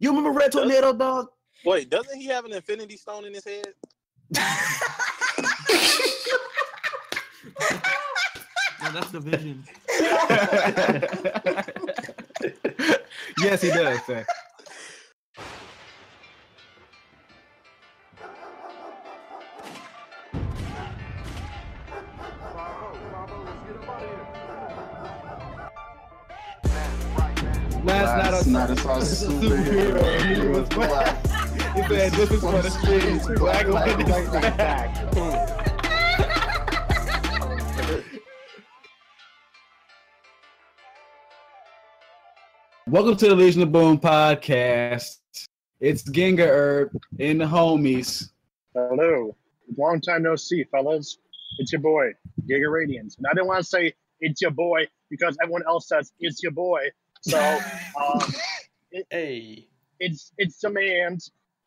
You remember Red Tornado, dog? Wait, doesn't he have an Infinity Stone in his head? No, that's the vision. yes, he does. Sir. Last, Last night night I saw a superhero. superhero. He was black. He said, "This is for the streets. Black, black, black, black, black." Welcome to the Legion of Boom podcast. It's Ginga Herb and the homies. Hello. Long time no see, fellas. It's your boy, Giga Radiance. And I didn't want to say it's your boy because everyone else says it's your boy. So um, Hey, it's it's the man.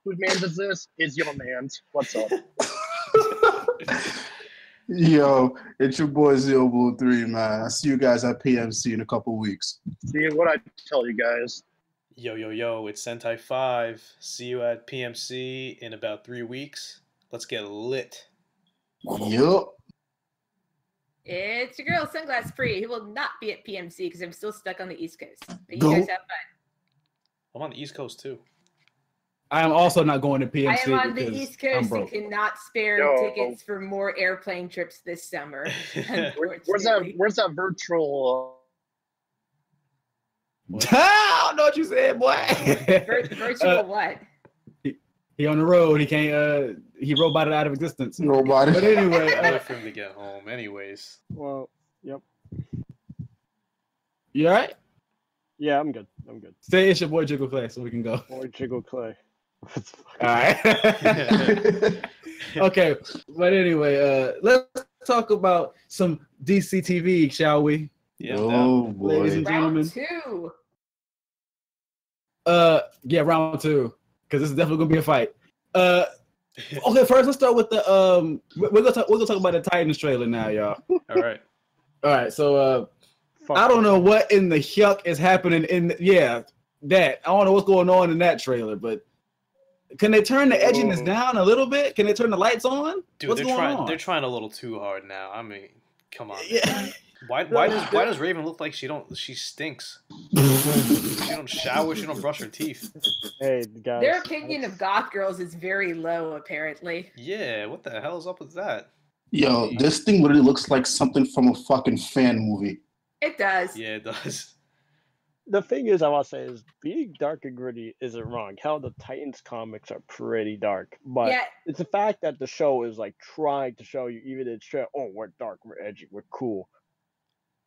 Whose man is this? Is your man. What's up? Yo, it's your boy Zero Blue Three, man. I see you guys at PMC in a couple weeks. See what I tell you guys. yo, yo, yo, it's Sentai 5. See you at PMC in about three weeks. Let's get lit. Yup. It's your girl, Sunglass Pri. He will not be at PMC because I'm still stuck on the East Coast. But you Go. guys have fun. I'm on the East Coast too. I am also not going to PMC. I am on the East Coast and cannot spare Yo. tickets for more airplane trips this summer. Where's that? Where's that virtual? I don't know what you said, boy. Vir- virtual Uh, what? He on the road. He can't. Uh, he roboted out of existence. Nobody. But anyway, I'm uh, for him to get home, anyways. Well, yep. you all right? Yeah, I'm good. I'm good. Say it's your boy Jiggle Clay, so we can go. Or Jiggle Clay. What's the? All right. okay, but anyway, uh, let's talk about some DC TV, shall we? Yeah, I'm down. oh Ladies boy. and gentlemen. Round two. Uh, yeah, round two, because this is definitely gonna be a fight. Uh, okay, first let's start with the um. We're gonna talk. We're gonna talk about the Titans trailer now, y'all. All right. All right, so uh, Fuck. I don't know what in the yuck is happening in yeah that I don't know what's going on in that trailer, but can they turn the edginess Oh. down a little bit? Can they turn the lights on? Dude, what's they're going trying on? they're trying a little too hard now. I mean, come on. yeah. Why why does why does Raven look like she don't she stinks? She don't shower, she don't brush her teeth. Hey, guys. Their opinion of goth girls is very low, apparently. Yeah, what the hell is up with that? Yo, this thing literally looks like something from a fucking fan movie. It does. Yeah, it does. The thing is, I want to say is being dark and gritty isn't wrong. Hell, the Titans comics are pretty dark, but yeah, it's the fact that the show is like trying to show you, even in show, oh, we're dark, we're edgy, we're cool.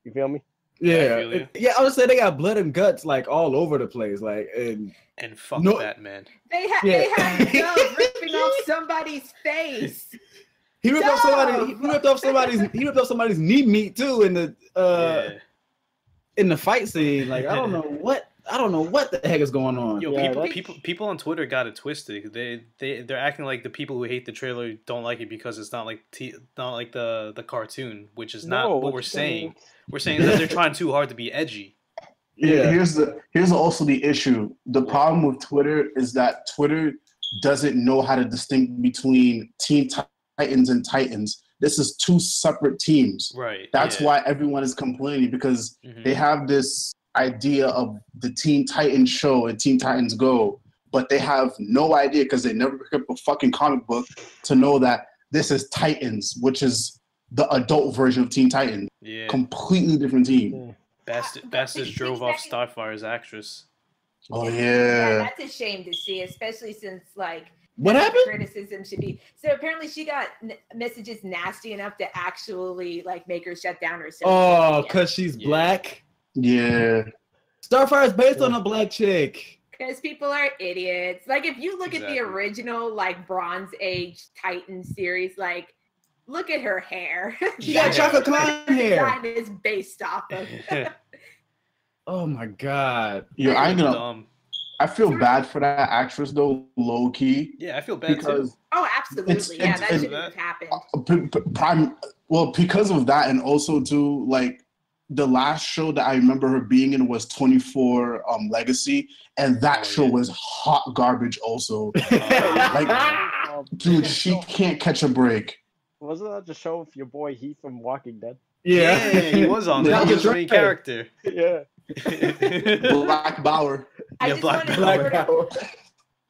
You feel me? Yeah, feel it- yeah. I would say they got blood and guts like all over the place. Like, and And fuck No- Batman. they, ha- Yeah. they had Dove ripping off somebody's face. he ripped off somebody. He ripped off somebody's. He ripped off somebody's knee meat too in the uh yeah. in the fight scene. Like, I don't know what. I don't know what the heck is going on. Yo, Yeah, people, that's- people, people on Twitter got it twisted. They, they, they're acting like the people who hate the trailer don't like it because it's not like, t- not like the, the cartoon, which is not No, what we're it's- saying. We're saying that they're trying too hard to be edgy. Yeah. Here's the here's also the issue. The problem with Twitter is that Twitter doesn't know how to distinguish between Teen Titans and Titans. This is two separate teams. Right. That's yeah. why everyone is complaining because Mhm. they have this idea of the Teen Titans show and Teen Titans Go, but they have no idea because they never picked up a fucking comic book to know that this is Titans, which is the adult version of Teen Titans. Yeah. Completely different team. Bastard, But Bastards drove they- off Starfire's actress. Oh Yeah, yeah. that's a shame to see, especially since like What happened? criticism should be so apparently she got n- messages nasty enough to actually like make her shut down her social Oh, cause she's Yeah. black. Yeah. Starfire is based on a black chick. because people are idiots. Like if you look at the original like Bronze Age Titan series, like look at her hair. She got chocolate clown hair. Design is based off of. Oh my god. Yeah, I ain't gonna um, I feel bad for that actress though, low key. yeah, I feel bad Because too. Oh, absolutely. It's- yeah, it's- that shouldn't have happened. p- p- prime well, because of that and also too, like the last show that I remember her being in was 24 um, Legacy, and that Oh, show yeah. was hot garbage. Also, Like, Like- dude, she can't catch a break. wasn't that the show with your boy Heath from Walking Dead? yeah. yeah, he was on. That He was was the main character. yeah. Black Bauer. I Yeah, just Black wanted to Bauer. sort of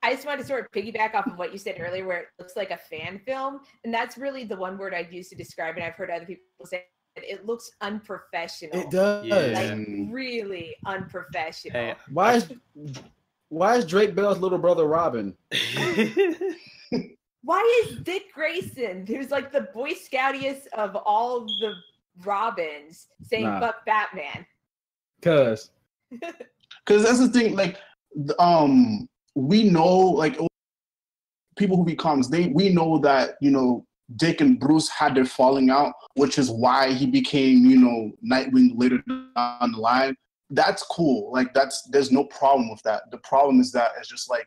I just wanted to sort of piggyback off of what you said earlier, where it looks like a fan film, and that's really the one word I'd use to describe it. I've heard other people say it, it looks unprofessional, It does. Yeah. like really unprofessional. Hey, Why is why is Drake Bell's little brother Robin? Why is Dick Grayson, who's like the Boy Scoutiest of all the Robins, saying Nah. "fuck Batman"? Cause Because that's the thing. Like, um, we know, like, people who read comics, they we know that you know Dick and Bruce had their falling out, which is why he became, you know, Nightwing later down the line. That's cool. Like, that's there's no problem with that. The problem is that it's just like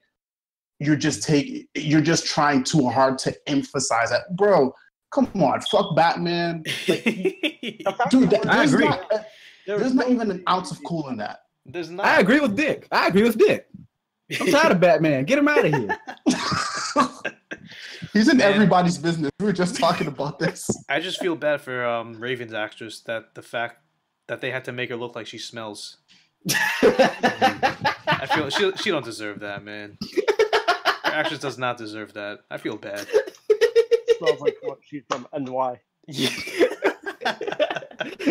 you're just taking, you're just trying too hard to emphasize that, bro. Come on, fuck Batman, dude. That, I agree. Not, there's not even an ounce of cool in that. There's not. I agree with Dick. I agree with Dick. I'm tired of Batman. Get him out of here. He's in Man. everybody's business. We were just talking about this. I just feel bad for um, Raven's actress that the fact that they had to make her look like she smells. I feel she she don't deserve that, man. Her actress does not deserve that. I feel bad. Smells like what she's from NY. Yeah.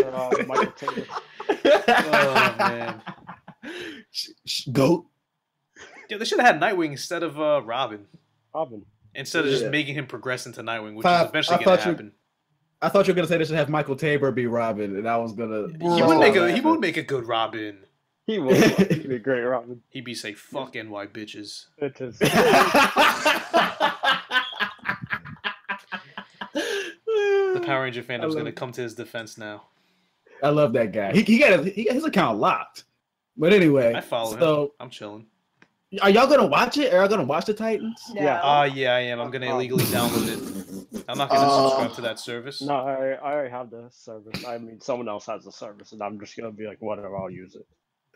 Or, uh, Michael Taylor. oh man. Sh- sh- Goat. Yeah, they should have had Nightwing instead of uh, Robin. Robin. Instead of just Yeah. making him progress into Nightwing, which Thought- is eventually gonna thought you- happen. I thought you were gonna say they should have Michael Tabor be Robin, and I was gonna. He bust would out make a he laughing. would make a good Robin. He will. He'd be a great Robin. He'd be say fuck NY bitches. It is. The Power Ranger I fandom's gonna come to his defense now. I love that guy. He, he got his, he got his account locked. But anyway, I follow him. so I'm chilling. Are y'all gonna watch it? Are y'all gonna watch the Titans? No. Yeah. Ah, yeah, I am. I'm gonna Um, illegally download it. I'm not gonna Uh, subscribe to that service. No, I, I already have the service. I mean, someone else has the service, and I'm just gonna be like, whatever, I'll use it.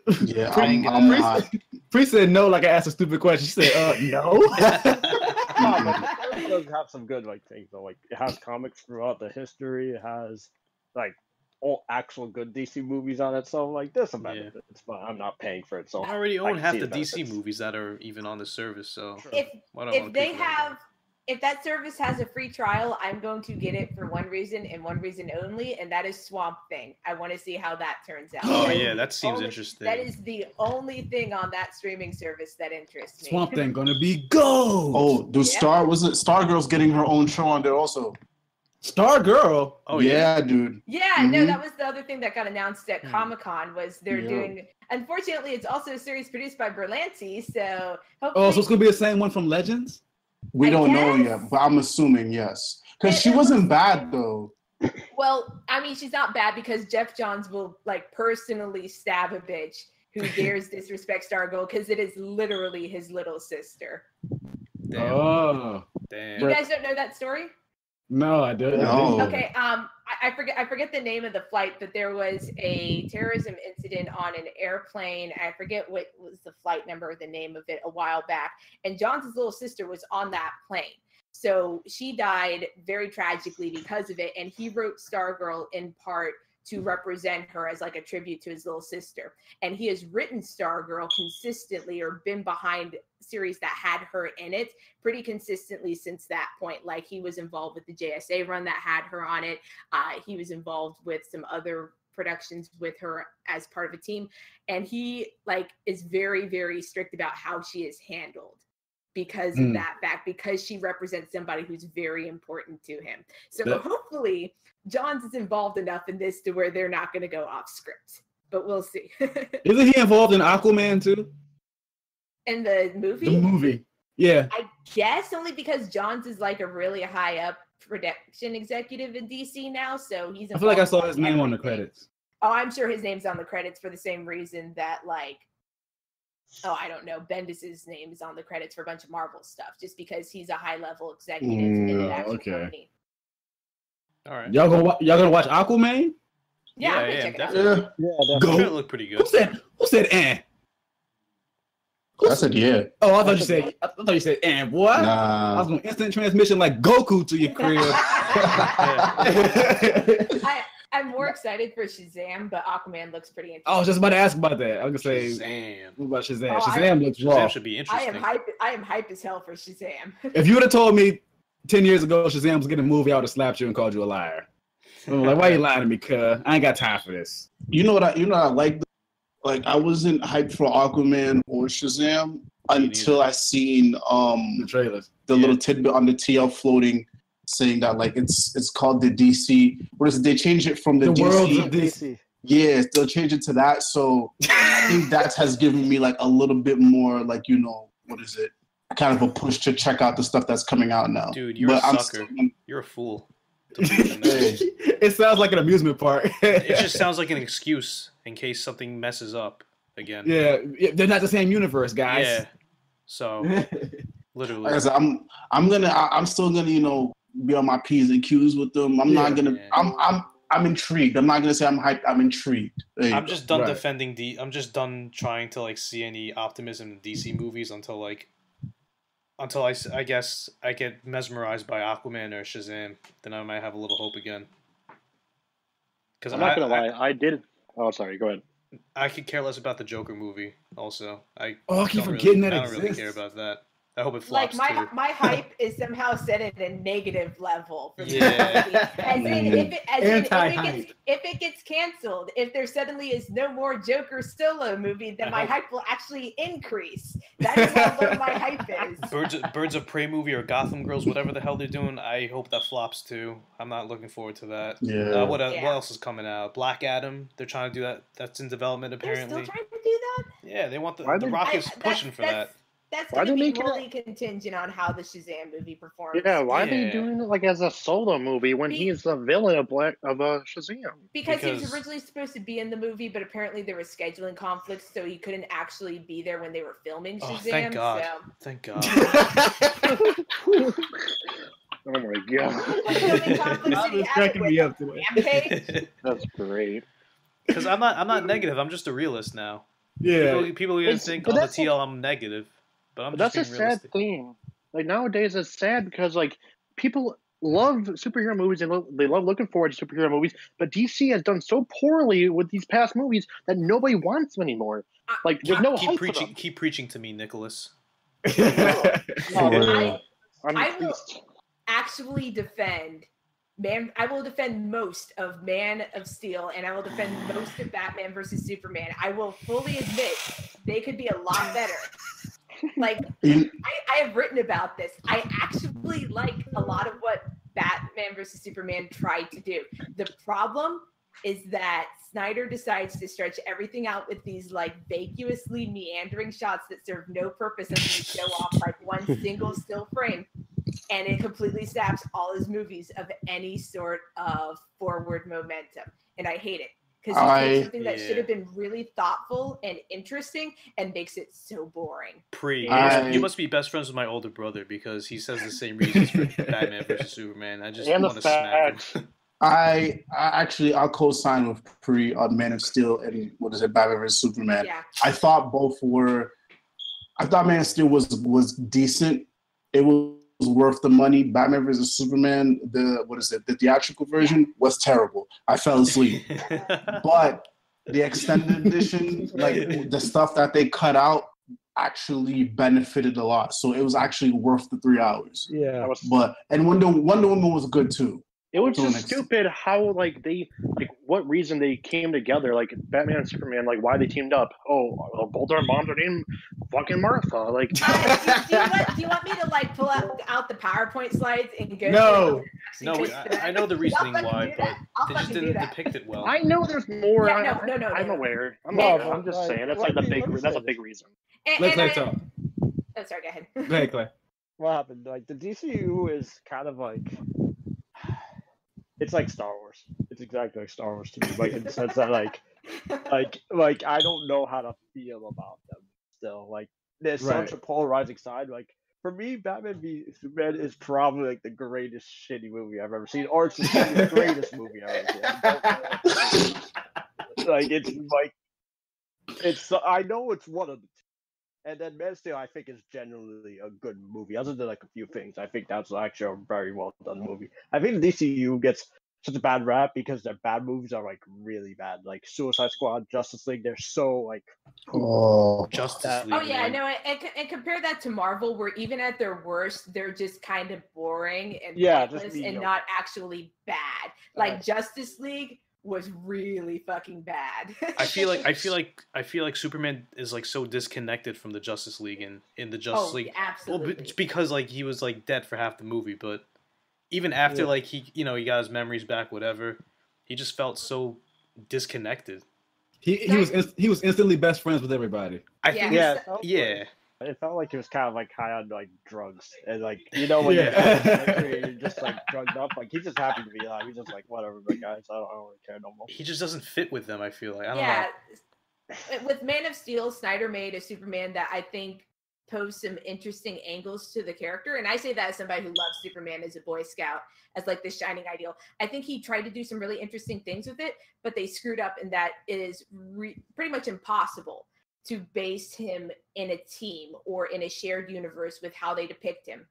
Yeah, Pretty I'm, I'm good. not. Pri said no, like I asked a stupid question. She said, "Uh, no." No, but the does have some good like things though. Like it has comics throughout the history. It has like all actual good DC movies on it. So like, there's some Yeah. benefits, but I'm not paying for it. So I already own can half the the DC movies that are even on the service, so if why do I wanna if they for that have if that service has a free trial i'm going to get it for one reason and one reason only and that is swamp thing i want to see how that turns out Oh That is yeah, that seems only- interesting. that is the only thing on that streaming service that interests me Swamp Thing gonna be gold. Oh, dude, Yeah. Star was it? Star Girl's getting her own show on there also. Star Girl. oh yeah. yeah, dude. yeah no Mhm. that was the other thing that got announced at Hmm. comic-con was they're Yeah. doing unfortunately it's also a series produced by berlanti so Oh, so it's gonna be the same one from Legends. We I don't know yet, but I'm assuming yes. Because she wasn't bad though. Well, I mean, she's not bad because Geoff Johns will like personally stab a bitch who dares disrespect Stargirl because it is literally his little sister. Damn. Oh Damn. You guys don't know that story? No, I didn't. No. Okay, um, I, I forget I forget the name of the flight, but there was a terrorism incident on an airplane. I forget what was the flight number or the name of it a while back, and Johns' little sister was on that plane. So she died very tragically because of it, and he wrote Stargirl in part to represent her as like a tribute to his little sister. And he has written Stargirl consistently or been behind series that had her in it pretty consistently since that point. Like he was involved with the JSA run that had her on it. Uh, he was involved with some other productions with her as part of a team, and he like is very very strict about how she is handled because of Hmm. that fact because she represents somebody who's very important to him. So hopefully Johns is involved enough in this to where they're not going to go off script. But we'll see. Isn't he involved in Aquaman too? in the movie, The movie. Yeah. I guess only because Johns is like a really high up production executive in DC now, so he's. I feel like I saw his name on the credits. Oh, I'm sure his name's on the credits for the same reason that like, oh, I don't know, Bendis's name is on the credits for a bunch of Marvel stuff, just because he's a high level executive in an Mm, actual okay. company. All right. Y'all gonna y'all gonna watch Aquaman? Yeah, Yeah, I'm yeah, check it definitely. Yeah. Yeah, Go. Sure, it looked pretty Who good. said? Who said? Eh. I said yeah. Oh, I thought you said. I thought you said. and Eh, boy. I was Nah. going instant transmission like Goku to your crib. I, I'm more excited for Shazam, but Aquaman looks pretty interesting. I was just about to ask about that. I was gonna say Shazam. what about Shazam? Oh, I- Shazam looks raw. Shazam should be interesting. I am hype. I am hype as hell for Shazam. If you would have told me ten years ago Shazam was getting a movie, I would have slapped you and called you a liar. I'm like, why you lying to me, cuz? I ain't got time for this. You know what I you know what I like like I wasn't hyped for Aquaman or Shazam until I seen um The trailers. the Yeah. little tidbit on the TL floating saying that like it's it's called the DC what is it? They changed it from the, The DC worlds of DC. Yeah, they'll change it to that. So I think that has given me like a little bit more like you know what is it? Kind of a push to check out the stuff that's coming out now. Dude, you're a I'm sucker. still- You're a fool. to believe in that. Hey. it sounds like an amusement park. it just sounds like an excuse in case something messes up again. yeah, yeah, they're not the same universe, guys. Yeah. So literally. Like I said, I'm I'm gonna I, I'm still gonna you know be on my p's and q's with them. I'm not gonna Yeah. I'm I'm I'm intrigued. I'm not gonna say I'm hyped. I'm intrigued. There you I'm just done Right. defending D. I'm just done trying to like see any optimism in DC movies until like until I, I guess I get mesmerized by Aquaman or Shazam. Then I might have a little hope again. Because I'm not gonna lie. I, did. Oh, sorry. Go ahead. I could care less about the Joker movie. Also, I Oh, I keep forgetting really, that I don't really care about that. I hope it flops. like my too. my hype is somehow set at a negative level. For Yeah. movie. As in, if it, as in, if, it Anti-hype. gets, if it gets canceled, if there suddenly is no more Joker solo movie, then I my hope- hype will actually increase. That is how low my hype is. Birds, Birds of Prey movie or Gotham Girls, whatever the hell they're doing. I hope that flops too. I'm not looking forward to that. yeah. Uh, what, Yeah. what else is coming out? Black Adam. They're trying to do that. That's in development apparently. They're apparently. still trying to do that. Yeah, they want the Why the they- Rock I- is that's- pushing for that. That's Why going to they be make it- wholly contingent on how the Shazam movie performs. Yeah, why are they doing it like as a solo movie when Be- he's the villain of Black of uh, Shazam? Because, he was originally supposed to be in the movie, but apparently there was scheduling conflicts, so he couldn't actually be there when they were filming Oh, Shazam. thank God. So Thank God. Oh my god, what conflicts This did he is have cracking me up today. That's great. Because I'm not I'm not negative. I'm just a realist now. Yeah. People, people are gonna It's- think on the that's a- TL I'm negative, but I'm But just that's a being sad thing. Like nowadays, it's sad because like people love superhero movies and lo- they love looking forward to superhero movies, but DC has done so poorly with these past movies that nobody wants them anymore. Like there's Keep, no keep hype for preaching. them. Keep preaching to me, Nicholas. Oh, I- I'm I will- actually defend Man, I will defend most of Man of Steel, and I will defend most of Batman versus Superman. I will fully admit they could be a lot better. Like I, I have written about this. I actually like a lot of what Batman versus Superman tried to do. The problem is that Snyder decides to stretch everything out with these like vacuously meandering shots that serve no purpose and show off like one single still frame. And it completely saps all his movies of any sort of forward momentum. And I hate it. Because you I- takes something that should have been really thoughtful and interesting and makes it so boring. Pri, you, I- must, you must be best friends with my older brother because he says the same reasons for Batman versus Superman. I just And want to smack him. I, I actually I'll co-sign with Pri on Man of Steel and what is it, Batman vs Superman. Yeah. I thought both were. I thought Man of Steel was was decent. It was worth the money. Batman vs Superman, the what is it, the theatrical version was terrible. I fell asleep. but the extended edition, like the stuff that they cut out, actually benefited a lot. So it was actually worth the three hours. Yeah, But and Wonder Wonder Woman was good too. It was To just stupid how like they like what reason they came together like Batman and Superman like why they teamed up. Oh, well, both our moms are named fucking Martha. Like Uh, do, do you want, do you want me to like pull out, out the PowerPoint slides and go? No. no, them? I, I know the reasoning why, but they just didn't depict it well. I know there's more. Yeah, I, no, no, no, I'm no. aware. I'm, No, aware. I'm just like, saying that's why like the big. notice That's a big reason. And, Let and Clay I- talk. Oh, sorry. Go ahead. Go ahead, Clay. what happened? Like the DCU is kind of like it's like Star Wars. It's exactly like Star Wars to me. Like in the sense that like like like I don't know how to feel about them still. Like there's Right. such a polarizing side. Like for me, Batman v Superman is probably like the greatest shitty movie I've ever seen, or it's the the greatest movie I've ever seen. I don't know what to say. like it's like it's I know it's one of the two. And then Man of Steel, I think, is generally a good movie. Other than like a few things, I think that's actually a very well done movie. I think the DCU gets such a bad rap because their bad movies are like really bad. Like Suicide Squad, Justice League, they're so like Oh, Justice uh, oh, League. Oh yeah, man. no, and, and, and compare that to Marvel, where even at their worst, they're just kind of boring and Yeah, just pointless and not actually bad. Like Right. Justice League was really fucking bad. I feel like I feel like I feel like Superman is like so disconnected from the Justice League and in the Justice oh, League. Well, absolutely. b- it's because like he was like dead for half the movie, but even after Yeah. like he you know he got his memories back, whatever, he just felt so disconnected. He he was he was instantly best friends with everybody. I Yeah. think yeah, it's- it felt yeah. Like- It felt like he was kind of like high on like drugs and like you know when Yeah. you're, you're just like drugged up. Like he's just happy to be alive. He's just like whatever, but guys, I don't, I don't really care no more. He just doesn't fit with them. I feel like I don't yeah. know. With Man of Steel, Snyder made a Superman that I think posed some interesting angles to the character. And I say that as somebody who loves Superman as a Boy Scout, as like the shining ideal. I think he tried to do some really interesting things with it, but they screwed up in that it is re- pretty much impossible to base him in a team or in a shared universe with how they depict him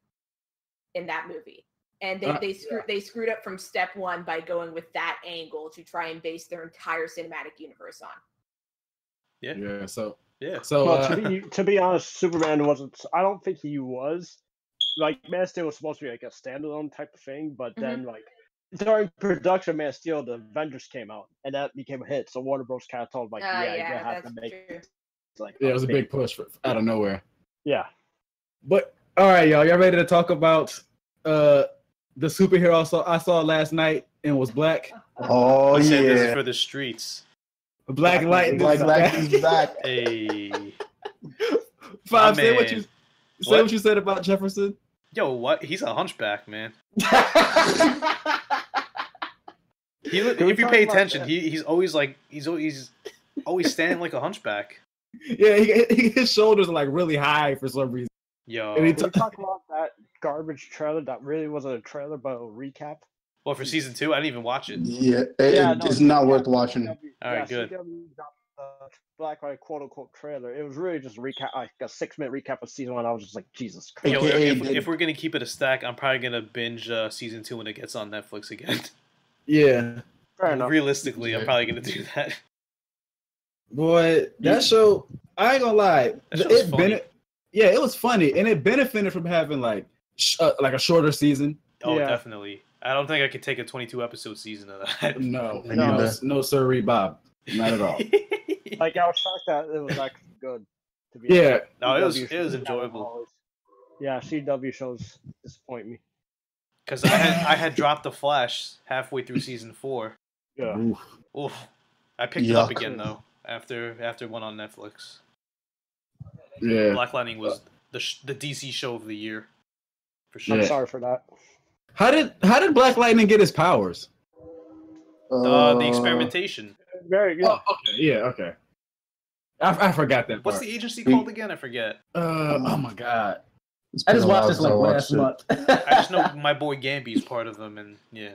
in that movie. And they, Uh, they screwed they screwed up from step one by going with that angle to try and base their entire cinematic universe on. Yeah. Yeah. So Yeah. so well, uh, to be to be honest, Superman wasn't. I don't think he was. Like Man of Steel was supposed to be like a standalone type of thing, but Mm-hmm. then like during production of Man of Steel, the Avengers came out, and that became a hit. So Warner Bros. kind of told like, Uh, yeah, yeah, you have that's to make true. Like yeah, it was a big push for, out of nowhere. yeah. But all right, y'all, y'all ready to talk about uh the superhero I saw I saw last night and was black. oh I said this is yeah. for the streets. Black Lightning. Black is Lightning's back. Hey. Five, My say what you say What? what you said about Jefferson. Yo, what? He's a hunchback, man. He look, Can we if you pay attention, he, he's always like he's always always standing like a hunchback. Yeah, he, he- his shoulders are like really high for some reason. Yo. And he Can we t- talk about that garbage trailer that really wasn't a trailer but a recap? well, for season two, I didn't even watch it. Yeah, it, Yeah, no, it's not CW worth watching. All yeah, good. CW dropped Black Light quote unquote trailer. It was really just a recap, like a six minute recap of season one. I was just like, Jesus Christ. Yo, AKA if, if we're gonna keep it a stack, I'm probably gonna binge uh, season two when it gets on Netflix again. Yeah, Fair enough. Realistically, I'm probably gonna do that. Boy, that show. I ain't gonna lie. That show's it bene- yeah, it was funny, and it benefited from having like sh- uh, like a shorter season. Oh, Yeah. definitely. I don't think I could take a 22 episode season of that. No, Me no, no, sir, Bob, not at all. Like I was shocked that it was actually good. To be Yeah, no, it was it was enjoyable always- Yeah, CW shows disappoint me. because I had I had dropped the Flash halfway through season four. Yeah. Oof. Oof. I picked it up again though after after it went on Netflix. yeah. Black Lightning was the sh- the DC show of the year for sure. I'm Yeah. sorry for that. How did how did Black Lightning get his powers? Uh, the experimentation. Very good. Oh, okay, yeah, okay. I, I forgot that What's part. the agency called again? I forget. Uh, oh my god! I just watched this like last month. I just know my boy Gambi's part of them, and yeah,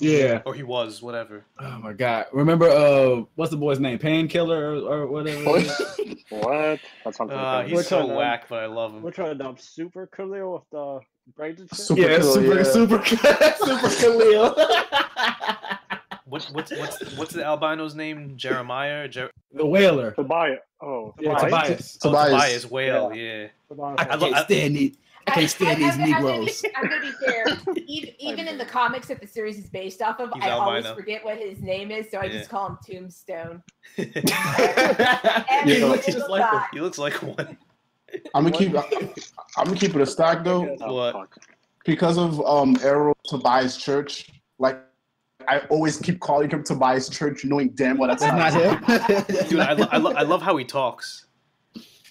yeah. or he was, whatever. Oh my god! Remember uh, what's the boy's name? Painkiller or, or whatever. What? That sounds Uh, like he's Which so one, whack, but I love him. We're trying to dump Super Khalil with the brains and. Super yeah, Khalil, super, yeah. super, super Khalil. What, what's what's what's the albino's name? Jeremiah? Jer- the whaler. Tobias. Oh, Yeah, Tobias. Tobias. oh, Tobias. Tobias Whale. Yeah. I I can't stand these. I can't stand these I'm gonna be- Negroes. I'm gonna be fair. Even, even in the comics that the series is based off of, He's I always albino. forget what his name is, so I Yeah. just call him Tombstone. he looks just like him. he looks like one. I'm gonna keep. I'm gonna keep it a stack though, What? because of um Arrow Tobias Church. Like, I always keep calling him Tobias Church, knowing damn well that's That's not not him. him. Dude, I, lo- I, lo- I love how he talks.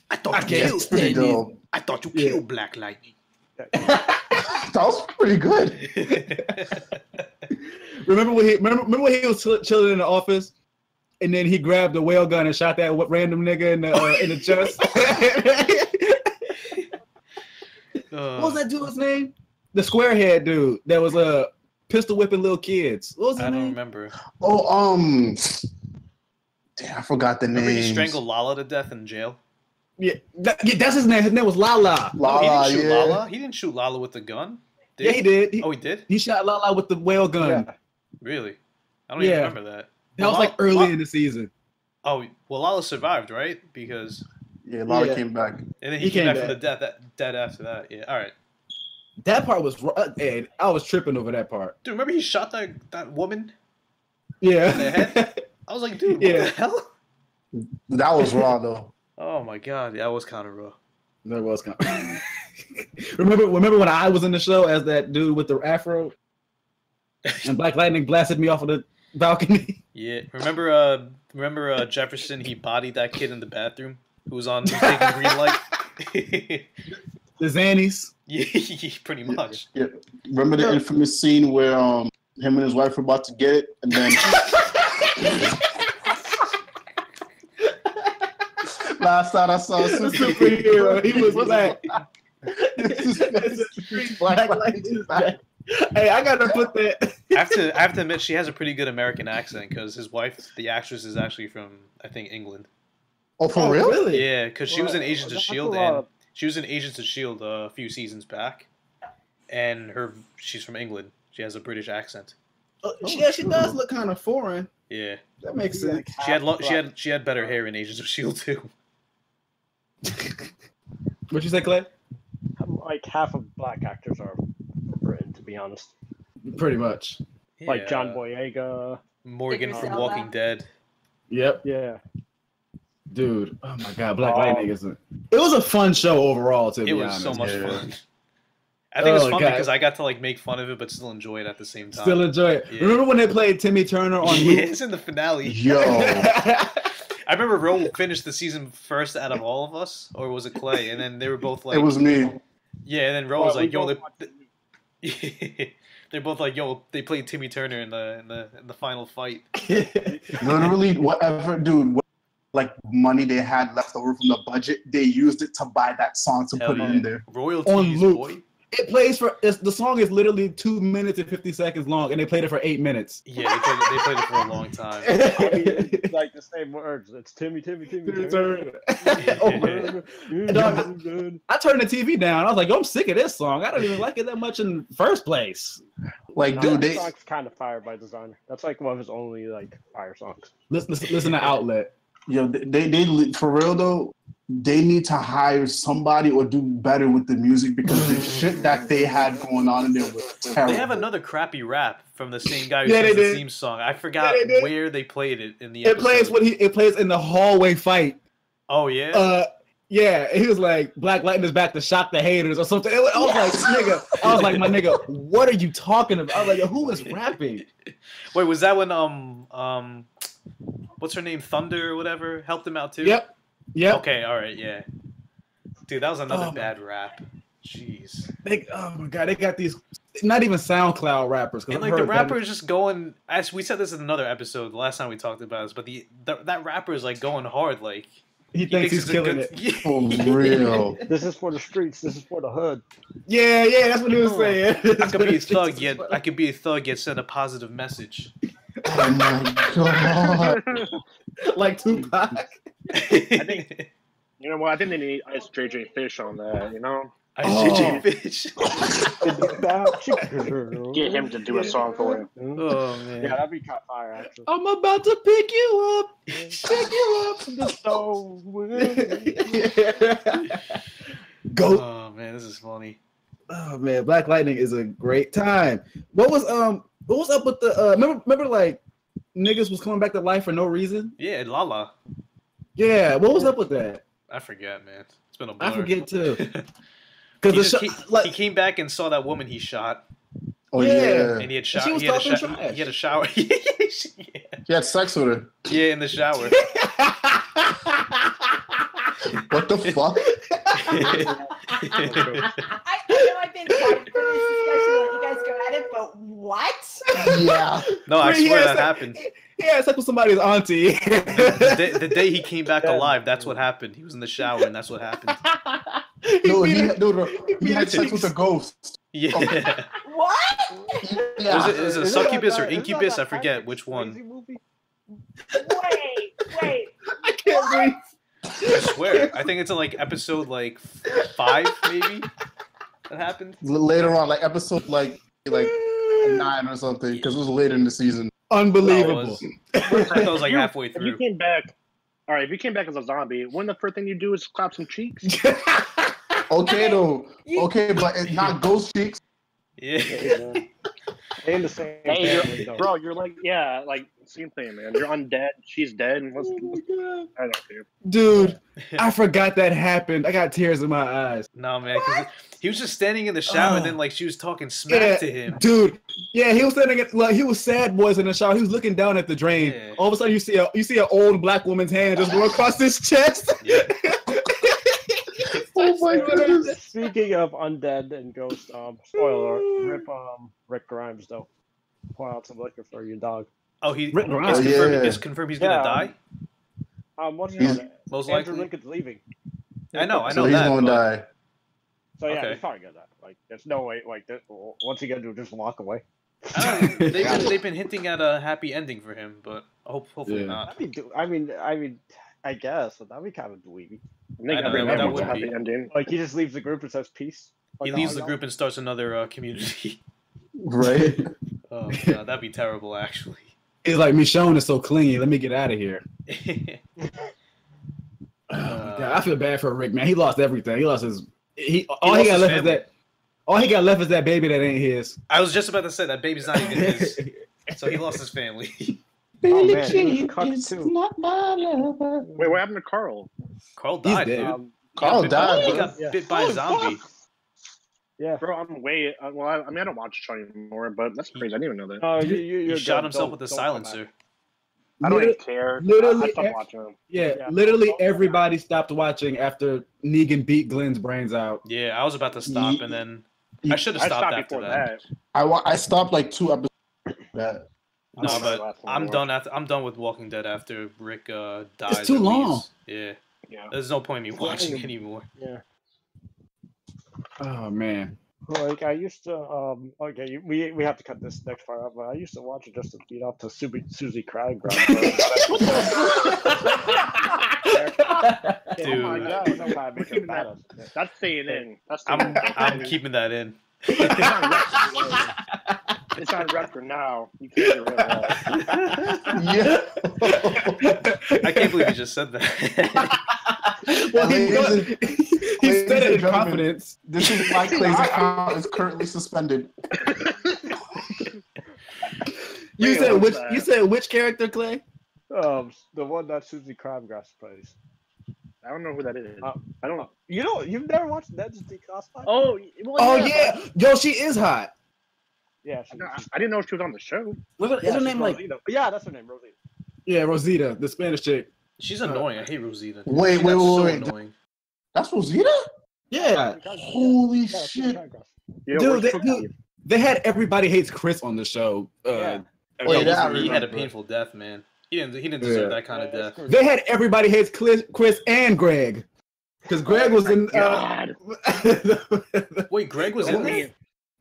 I thought I you can't killed. stand Pretty these. dope. I thought you Yeah. killed Black Lightning. That was pretty good. remember when he remember, remember when he was chilling in the office, and then he grabbed the whale gun and shot that what random nigga in the uh, in the chest. Uh, What was that dude's name? The squarehead dude that was uh, pistol whipping little kids. What was his I don't name? remember. Oh, um, damn, I forgot the name. he strangled Lala to death in jail? Yeah, that- yeah, that's his name. His name was Lala. Lala, No, he didn't shoot yeah. Lala. He didn't shoot Lala with the gun. Yeah, he did. He, Oh, he did. he shot Lala with the whale gun. Yeah. Really? I don't Yeah. even remember that. That was like early La- in the season. Oh, well, Lala survived, right? Because Yeah, Lala Yeah. came back. and then he, He came, came back, from the death that dead after that. Yeah. All right. That part was uh, and I was tripping over that part. Dude, remember he shot that that woman? Yeah. In the head? I was like, dude, what Yeah. the hell? That was raw though. Oh my god, yeah, that was kind of rough. that was kind of... remember, remember when I was in the show as that dude with the afro, and Black Lightning blasted me off of the balcony. Yeah. Remember, uh, remember uh, Jefferson? He bodied that kid in the bathroom who was on who was taking green light. The Xannies. yeah, pretty much. Yeah. Remember the infamous scene where um him and his wife were about to get it, and then last time I saw a superhero, superhero, he was black. Black Black Lightning is black. Hey, I gotta put that. I have to, I have to admit, she has a pretty good American accent because his wife, the actress, is actually from I think England. Oh, for Oh, real? Really? Yeah, because she was in Agents of Shield, and she was in Agents of Shield uh, a few seasons back, and her, she's from England. She has a British accent. Uh, yeah, she does look kind of foreign. Yeah, That makes sense. she had, lo- she had, she had better hair in Agents of Shield too. What you say, Clay? Like half of black actors are Britain, to be honest. Pretty much. Like John Boyega. Morgan from Elba. Walking Dead. Yep, Yeah. dude. Oh my god, Black Oh. Lightning is. A, it was a fun show overall. To It be was honest, so much yeah. fun. I think it was Oh, fun God. because I got to like make fun of it, but still enjoy it at the same time. Still enjoy it. Yeah. Remember when they played Timmy Turner on yeah, Loop? in the finale. Yo, I remember Ro finished the season first out of all of us, or was it Clay? And then they were both like, it was me. yeah. And then Ro was we like, yo, they." They're both like, yo, they played Timmy Turner in the in the in the final fight. Literally, whatever, dude. What, like money they had left over from the budget, they used it to buy that song to Hell put it yeah. in there. Royalties, loop. boy. It plays for it's, the song is literally two minutes and fifty seconds long, and they played it for eight minutes. Yeah, they played, it, they played it for a long time. I mean, it's like the same words. It's Timmy, Timmy, Timmy. Timmy Turner. Turner. Oh, uh, I turned the TV down. I was like, "Yo, I'm sick of this song. I don't even like it that much in the first place. Like, No, dude, that they song's kind of fire by Desiigner. That's like one of his only like fire songs. Listen, listen, listen to Outlet. Yo, they, they they for real though. They need to hire somebody or do better with the music because the shit that they had going on in there was terrible. They have another crappy rap from the same guy who Yeah, sings the did. theme song. I forgot Yeah, they where they played it in the. It plays episode. when he it plays in the hallway fight. Oh yeah. Uh, yeah, he was like, "Black Lightning is back to shock the haters" or something. It was- I was like, "Nigga," I was like, "My nigga, what are you talking about?" I was like, Yo, "Who is rapping?" Wait, was that when um um, what's her name, Thunder or whatever, helped him out too? Yep, yep. Okay, all right, yeah. Dude, that was another Oh, bad rap. Jeez. They, oh my god, they got these not even SoundCloud rappers. And I've like the heard rapper is just going. As we said this in another episode, the last time we talked about this, but the, the that rapper is like going hard. Like he thinks he's it's a killing good- it. For real. This is for the streets. This is for the hood. Yeah, yeah, that's what he was saying. I could be a thug yet. I could be a thug yet send a positive message. Oh my god. like Tupac. I think- You know what? I think they need Ice JJ Fish on that. You know, I Oh. JJ Fish. About you, girl. get him to do a song for you. oh, oh man. Yeah, that'd be top fire actually. I'm about to pick you up, pick you up. So Go. Oh man, this is funny. Oh man, Black Lightning is a great time. What was um what was up with the uh remember remember like niggas was coming back to life for no reason? Yeah, Lala. Yeah, what was up with that? I forget, man. It's been a blur. I forget too. Cuz the just, show, he, like he came back and saw that woman he shot, Oh Yeah. yeah. and he had she shower. was He had, a trash. he had a shower. yeah, He had sex with her. yeah, in the shower. What the fuck? I, I know I've been excited for this discussion when you guys go at it, but what? yeah. no, I swear had that sex- happened. Yeah, it's like with somebody's auntie. The day, the day he came back alive, that's what happened. He was in the shower, and that's what happened. No, he, beat no, no, he beat had sex with a ghost. Yeah. What? Yeah. Was it, is it a succubus or that- isn't that incubus? I forget which one. Wait, wait. I can't breathe. I swear. I think it's in like episode like five, maybe. That happened. Later on, like episode like like mm. nine or something, because it was later in the season. Unbelievable. I thought it was like You- halfway If you came back, all right. If you came back as a zombie, wouldn't the first thing you do is clap some cheeks? Okay, though. Okay, but it's not ghost cheeks. Yeah. Yeah. In the same Hey, family, you're, bro, you're like, yeah, like same thing, man. You're undead. She's dead. And what's, Oh my God. I don't care. Dude, I forgot that happened. I got tears in my eyes. No man, because he was just standing in the shower, and Oh. then like she was talking smack Yeah, to him. dude. Yeah, he was standing at like he was sad boys in the shower. He was looking down at the drain. Yeah. All of a sudden, you see a you see an old black woman's hand just go across his chest. Yeah. Oh my goodness. Speaking of undead and ghosts, um, spoiler, rip um Rick Grimes though. Pour out some liquor for your dog. Oh, he Rick it's confirmed, Yeah. it's confirmed he's gonna die. Um, what's He's- his name? Most Andrew likely. Lincoln's leaving. I know, I So know he's that. gonna but- die. So yeah, Okay. he's probably gonna die. Like, there's no way. Like, this, what's he gonna do? Just walk away? I. They've been, they've been hinting at a happy ending for him, but hope, hopefully Yeah. not. I mean, I mean, I mean, I guess, but that'd be kind of dweeby. I think I know, everyone that would happy be. ending. Like, he just leaves the group and says peace. Like, He oh, leaves the group and starts another uh, community. Right? Oh god, that'd be terrible, actually. He's like, Michonne is so clingy. Let me get out of here. Uh, Yeah, I feel bad for Rick, man. He lost everything. He lost his. He all lost he, got left family. is that. All he got left is that baby that ain't his. I was just about to say that baby's not even his, so he lost his family. Oh, man, he was cucked too. Wait, what happened to Carl? Carl died. dead. dude. Um, Carl He got died, He got Yeah. bit by a zombie. yeah. Bro, I'm way. Uh, well, I, I mean, I don't watch the show anymore, but that's crazy. I didn't even know that. Uh, you, you, He you're shot good. himself Don't- with a silencer. I don't Literally- even care. literally I, I stopped watching them. Yeah, Yeah. literally everybody stopped watching after Negan beat Glenn's brains out. Yeah, I was about to stop, and then I should have stopped stopped after before that. that. I wa- I stopped like two episodes. That No, I don't know the but I'm done. After I'm done with Walking Dead after Rick uh, dies. too long. leaves. Yeah, Yeah. there's no point in me watching I- anymore. Yeah. Oh man. Like I used to, um, okay, we we have to cut this next part out, but I used to watch it just to beat up to Suzie, Suzie Crabgrass. Dude. Oh my god, no, I make Keeping that- That's staying in. That's staying I'm in. I'm keeping that in. It's on record. It's on record now. You can't get rid of that. yeah. I can't believe you just said that. well, he, Ladies and- he ladies said it in gentlemen, confidence. This is why Clay's account is currently suspended. You Wait, said which? that? You said which character, Clay? Um, the one that Suzie Crabgrass plays. I don't know who that is. Uh, I don't know. You know, you've never watched Ned's Declassified? Oh, well, Oh yeah, yo, she is hot. yeah, she, I she's- I didn't know she was on the show. What, is yeah, her she's name like? Rosita. Yeah, that's her name, Rosita. Yeah, Rosita, the Spanish chick. She's annoying. I hate Rosita. Wait, She wait, wait, so wait. annoying. That's Rosita? Yeah, Holy Yeah, shit. Yeah, dude, they, dude, they had everybody hates Chris on the show. Uh, Yeah. Wait, that he had a painful death, man. He didn't. He didn't deserve Yeah. that kind of death. screw They had everybody hates Chris, Chris and Greg, because Greg was in. Uh, Wait, Greg was in there.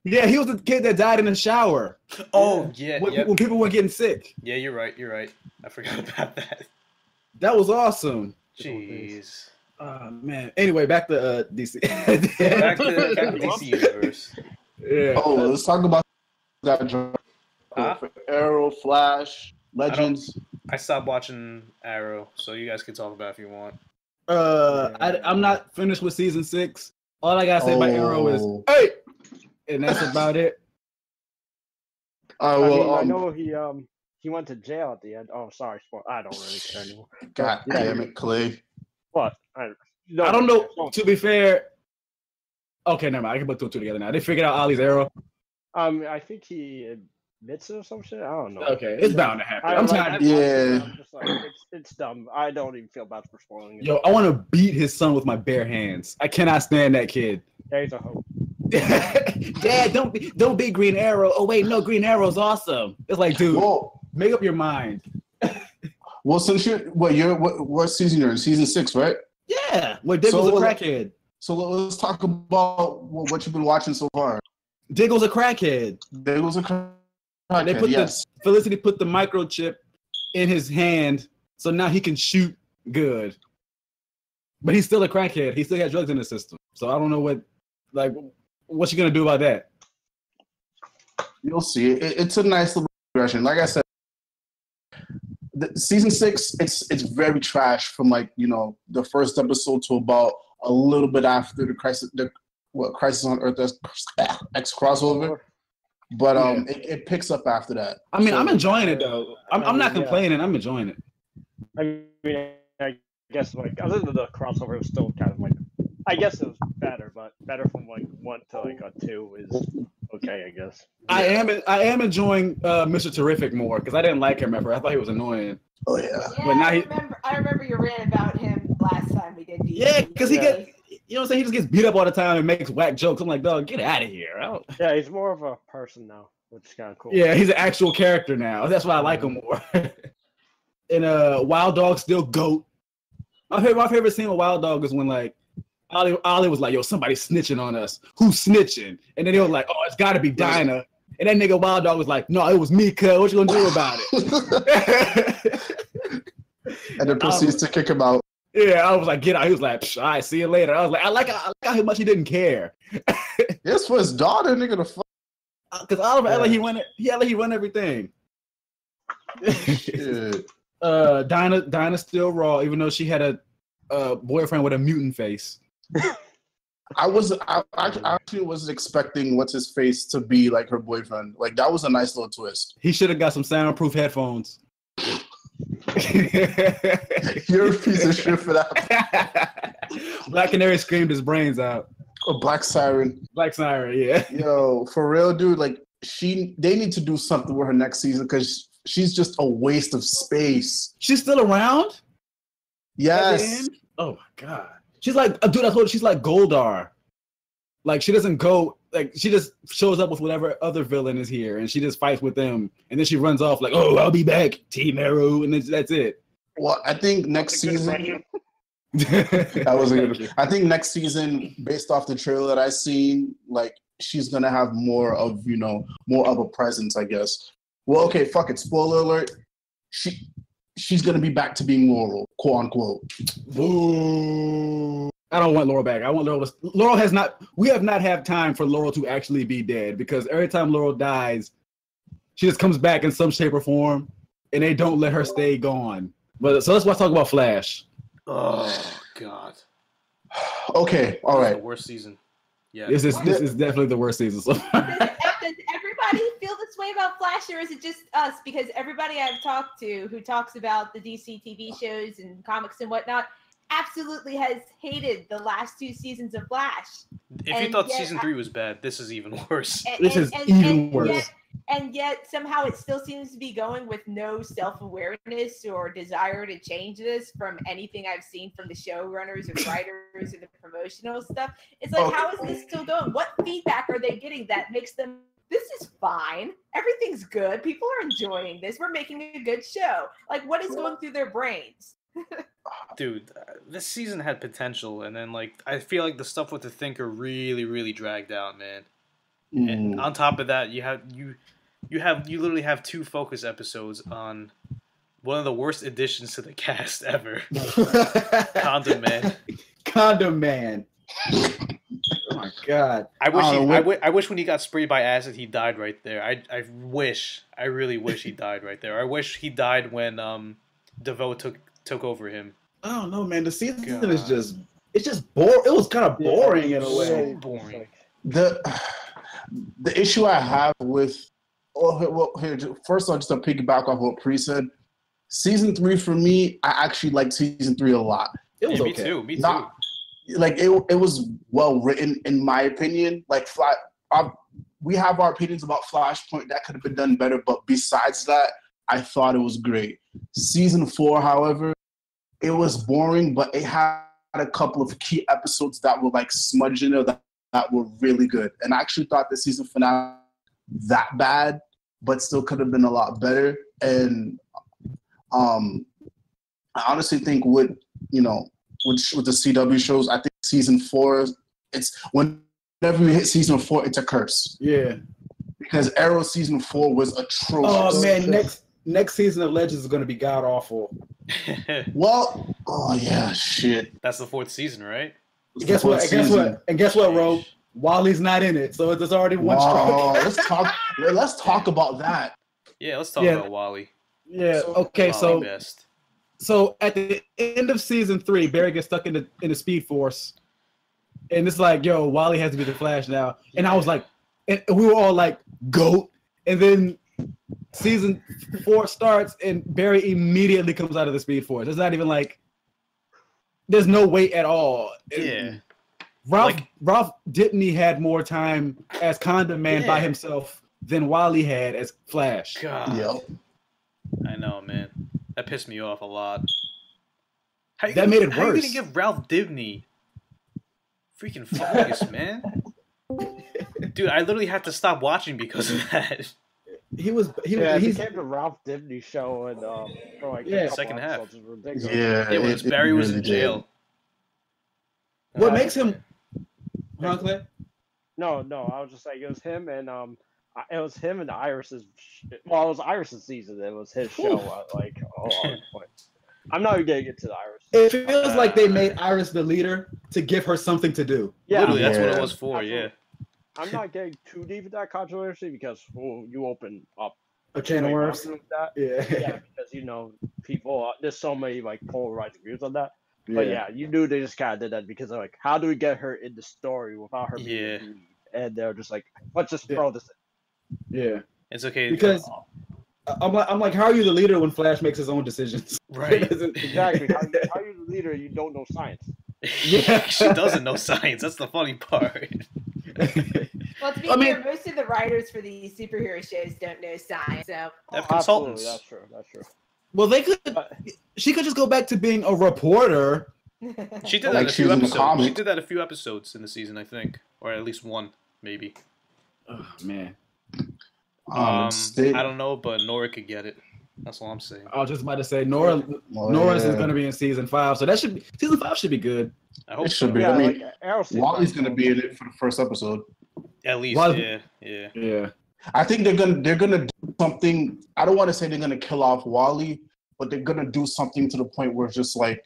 yeah, he was the kid that died in the shower Oh yeah, when, yeah, when people were getting sick. yeah. You're right. You're right. I forgot about that. That was awesome. Jeez. Oh man. Anyway, back to uh, DC. Back to, back to DC universe. yeah. Oh, let's talk about that drop. Huh? Arrow, Flash, Legends. I stopped watching Arrow, so you guys can talk about it if you want. Uh, I, I'm not finished with season six. All I gotta say about Arrow is, Oh. hey, and that's about it. Uh, I, well, mean, I um, know he um he went to jail at the end. Oh, sorry, I don't really care anymore. God Yeah. damn it, Clay. What? I, I don't know. To be fair, okay, never mind. I can put two and two together now. They figured out Ollie's arrow. Um, I think he admits it or some shit. I don't know. Okay, it's bound to happen. I, I'm like, tired. I've it, Yeah. Just like, it's, it's dumb. I don't even feel bad for spoiling it. Yo, I want to beat his son with my bare hands. I cannot stand that kid. Yeah, he's a hoe. Dad, don't be, don't be Green Arrow. Oh wait, no, Green Arrow's awesome. It's like, dude, Well, make up your mind. Well, since you're what you're what, what season you're in? Season six, right? Yeah, where Dick So, a crackhead. So let's talk about what what you've been watching so far. Diggle's a crackhead. Was a crackhead, They put yes. the Felicity put the microchip in his hand, so now he can shoot good. But he's still a crackhead. He still got drugs in the system. So I don't know what, like, what you gonna do about that? You'll see. It, it's a nice little progression. Like I said, the, season six, it's it's very trash from like you know the first episode to about a little bit after the crisis, the what crisis on Earth X, X crossover. But um, it, it picks up after that. I mean, So- I'm enjoying it though. I'm, I'm not Yeah. complaining. I'm enjoying it. I mean, I guess like other than the crossover, it was still kind of like I guess it was better, but better from like one to like a two is okay, I guess. I am I am enjoying uh, Mr. Terrific more because I didn't like him ever. I thought he was annoying. Oh yeah. Yeah, But now I he- remember. I remember your rant about him last time we did. DC. Yeah, because he Yeah. get you know what I'm saying. He just gets beat up all the time and makes whack jokes. I'm like, dog, get out of here. I Yeah, he's more of a person now, which is kind of cool. yeah, he's an actual character now. That's why I like him more. and uh, Wild Dog still goat. My favorite, my favorite scene with Wild Dog is when like Ollie, Ollie was like, "Yo, somebody's snitching on us. Who's snitching?" And then they were like, "Oh, it's got to be Dinah." And that nigga Wild Dog was like, "No, it was me, cuz. What you gonna do about it?" and then proceeds to kick him out. yeah, I was like, "Get out." He was like, "All right, see you later." I was like, "I like, I like how much he didn't care." For his daughter, nigga. The fuck. Because Oliver, yeah. like he it- he like he run everything. Shit. uh, Dinah, Dinah still raw, even though she had a uh, boyfriend with a mutant face. I was I, I actually wasn't expecting what's his face to be like her boyfriend. Like that was a nice little twist. He should have got some soundproof headphones. You're a piece of shit for that. Black Canary screamed his brains out. A black siren. Black Siren, yeah. Yo, for real, dude. Like she, they need to do something with her next season because she's just a waste of space. She's still around. Yes. Oh my god. She's like, uh, dude. I told you, she's like Goldar. Like she doesn't go. Like she just shows up with whatever other villain is here, and she just fights with them, and then she runs off like, "Oh, I'll be back, Team Arrow," and then that's it. Well, I think next season. That was Thank good. I think next season, based off the trailer that I seen, like she's gonna have more of you know more of a presence, I guess. Well, okay, fuck it. Spoiler alert. She she's gonna be back to being Laurel, quote unquote. Boo. I don't want Laurel back. I want Laurel. To, Laurel has not. We have not had time for Laurel to actually be dead because every time Laurel dies, she just comes back in some shape or form, and they don't let her stay gone. But so let's watch talk about Flash. Oh God. Okay, all This is right. The worst season. Yeah. This is this is definitely the worst season so far. does, does everybody feel this way about Flash, or is it just us? Because everybody I've talked to who talks about the DC TV shows and comics and whatnot absolutely has hated the last two seasons of Flash. If you thought yet season I- three was bad, this is even worse. And, This and- is and- even and worse. Yet, and yet somehow it still seems to be going with no self-awareness or desire to change this from anything I've seen from the showrunners or writers or the promotional stuff. It's like, Okay. how is this still going? What feedback are they getting that makes them? This is fine. Everything's good. People are enjoying this. We're making a good show. Like, what is going through their brains? Dude, uh, this season had potential, and then like I feel like the stuff with the Thinker really, really dragged out, man. And Mm. on top of that, you have you you have you literally have two focus episodes on one of the worst additions to the cast ever, Condom Man. Condom Man. Oh my god. I wish I he, don't know I, what- wi- I wish when he got sprayed by acid, he died right there. I I wish, I really wish he died right there. I wish he died when um DeVoe took took over him. I don't know, man. The season God. is just it's just boring. It was kind of boring in a So way. boring. the the issue I have with oh here- well here first I'll just to piggyback off what Pri said. Season three for me, I actually liked season three a lot. It was Yeah, me okay. too. Me too. Not- Like it, it was well written in my opinion. Like uh, we have our opinions about Flashpoint that could have been done better, but besides that, I thought it was great. Season four, however, it was boring, but it had a couple of key episodes that were like smudging in there that, that were really good. And I actually thought the season finale that bad, but still could have been a lot better. And um, I honestly think with you know with with the CW shows. I think season four, it's whenever we hit season four, it's a curse Yeah. because Arrow season four was atrocious. Oh man, next next season of Legends is gonna be god awful. Well, oh yeah, shit. That's the fourth season, right? It's Guess what? And guess what? And guess what, Ro? Wally's not in it, so there's already one Wow, strike. let's talk. Let's talk about that. Yeah, let's talk Yeah. about Wally. yeah. So- Okay. Wally So best. So at the end of season three, Barry gets stuck in the in the Speed Force, and it's like, yo, Wally has to be the Flash now. And I was like, and we were all like, goat. And then season four starts, and Barry immediately comes out of the Speed Force. It's not even like there's no wait at all. Yeah. Ralph Like- Ralph Dibny had more time as Condom Man by himself than Wally had as Flash. God. Yep. I know, man. That pissed me off a lot. How you That gonna- made it How are you gonna give Ralph Dibny freaking focus, man? Dude, I literally had to stop watching because of that. He was he Yeah, it he's became the Ralph Dibny show, and um, for like Yeah. a Second half. episodes, it was ridiculous. Yeah. It was it Barry was really in did. jail. what Uh, makes him Huh, Clay? No, no, I was just like it was him and um, I- it was him and Iris's. sh- Well, it was Iris's season. It was his show. Oof. uh, like, oh. I'm not even gonna get to the Iris. It feels like they made Iris the leader to give her something to do. Yeah, Literally, that's what it was for, yeah. I'm not getting too deep into that controversy because oh, you open up A can of like, worms. that. Yeah. Yeah, because you know people. Uh, there's so many like polarizing views on that. Yeah. But yeah, you knew they just kind of did that because they're like, how do we get her in the story without her being Yeah. the lead? And they're just like, let's just Yeah. throw this. Yeah. It's okay. Because I'm like I'm like, how are you the leader when Flash makes his own decisions? right. Exactly. how, you- how you the leader? You don't know science. Yeah. she doesn't know science. That's the funny part. Well, to be I mean- fair, most of the writers for these superhero shows don't know science, so They have Oh, Absolutely, consultants. That's true. That's true. well, they could. She could just go back to being a reporter. She did that Like a few was in the episodes. She did that a few episodes in the season, I think, or at least one, maybe. Oh man, Um, Um, I don't know, but Nora could get it. That's all I'm saying. I was just about to say Nora. well, Nora's is going to be in season five, so that should be season five should be good. I hope It should so. be. Yeah, I mean, like Arrow Wally's gonna be in it for the first episode. At least, Well- yeah, yeah. Yeah. I think they're gonna they're gonna do something. I don't want to say they're gonna kill off Wally, but they're gonna do something to the point where it's just like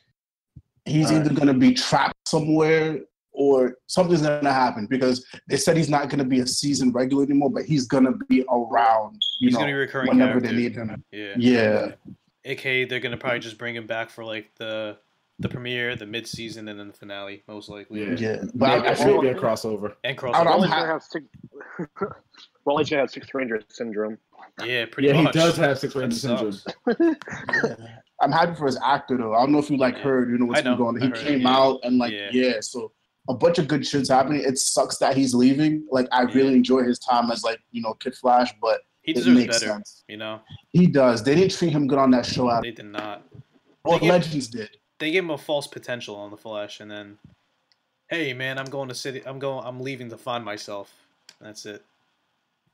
he's Alright. either gonna be trapped somewhere or something's gonna happen because they said he's not gonna be a season regular anymore, but he's gonna be around. You He's know, gonna be recurring whenever character. they need him. Yeah. Yeah, AKA, they're gonna probably just bring him back for like the the premiere, the mid season, and then the finale, most likely. Yeah. yeah. But Maybe, I, I feel maybe a crossover. And I don't- crossover. Wally's ha- gonna have six. Wally's gonna have six Ranger syndrome. Yeah, pretty Yeah, much. he does have six That ranger syndrome. sucks. I'm happy for his actor though. I don't know if you like Yeah. heard, you know what's I know. been going on. He I heard, came yeah. out and like Yeah. yeah. so a bunch of good shit's happening. It sucks that he's leaving. Like I Yeah. really enjoy his time as like, you know, Kid Flash, but He it deserves makes better. sense. You know, He does. They didn't treat him good on that show at they did not. well, they gave- Legends did. They gave him a false potential on the Flash, and then, hey man, I'm going to city. I'm going. I'm leaving to find myself. That's it.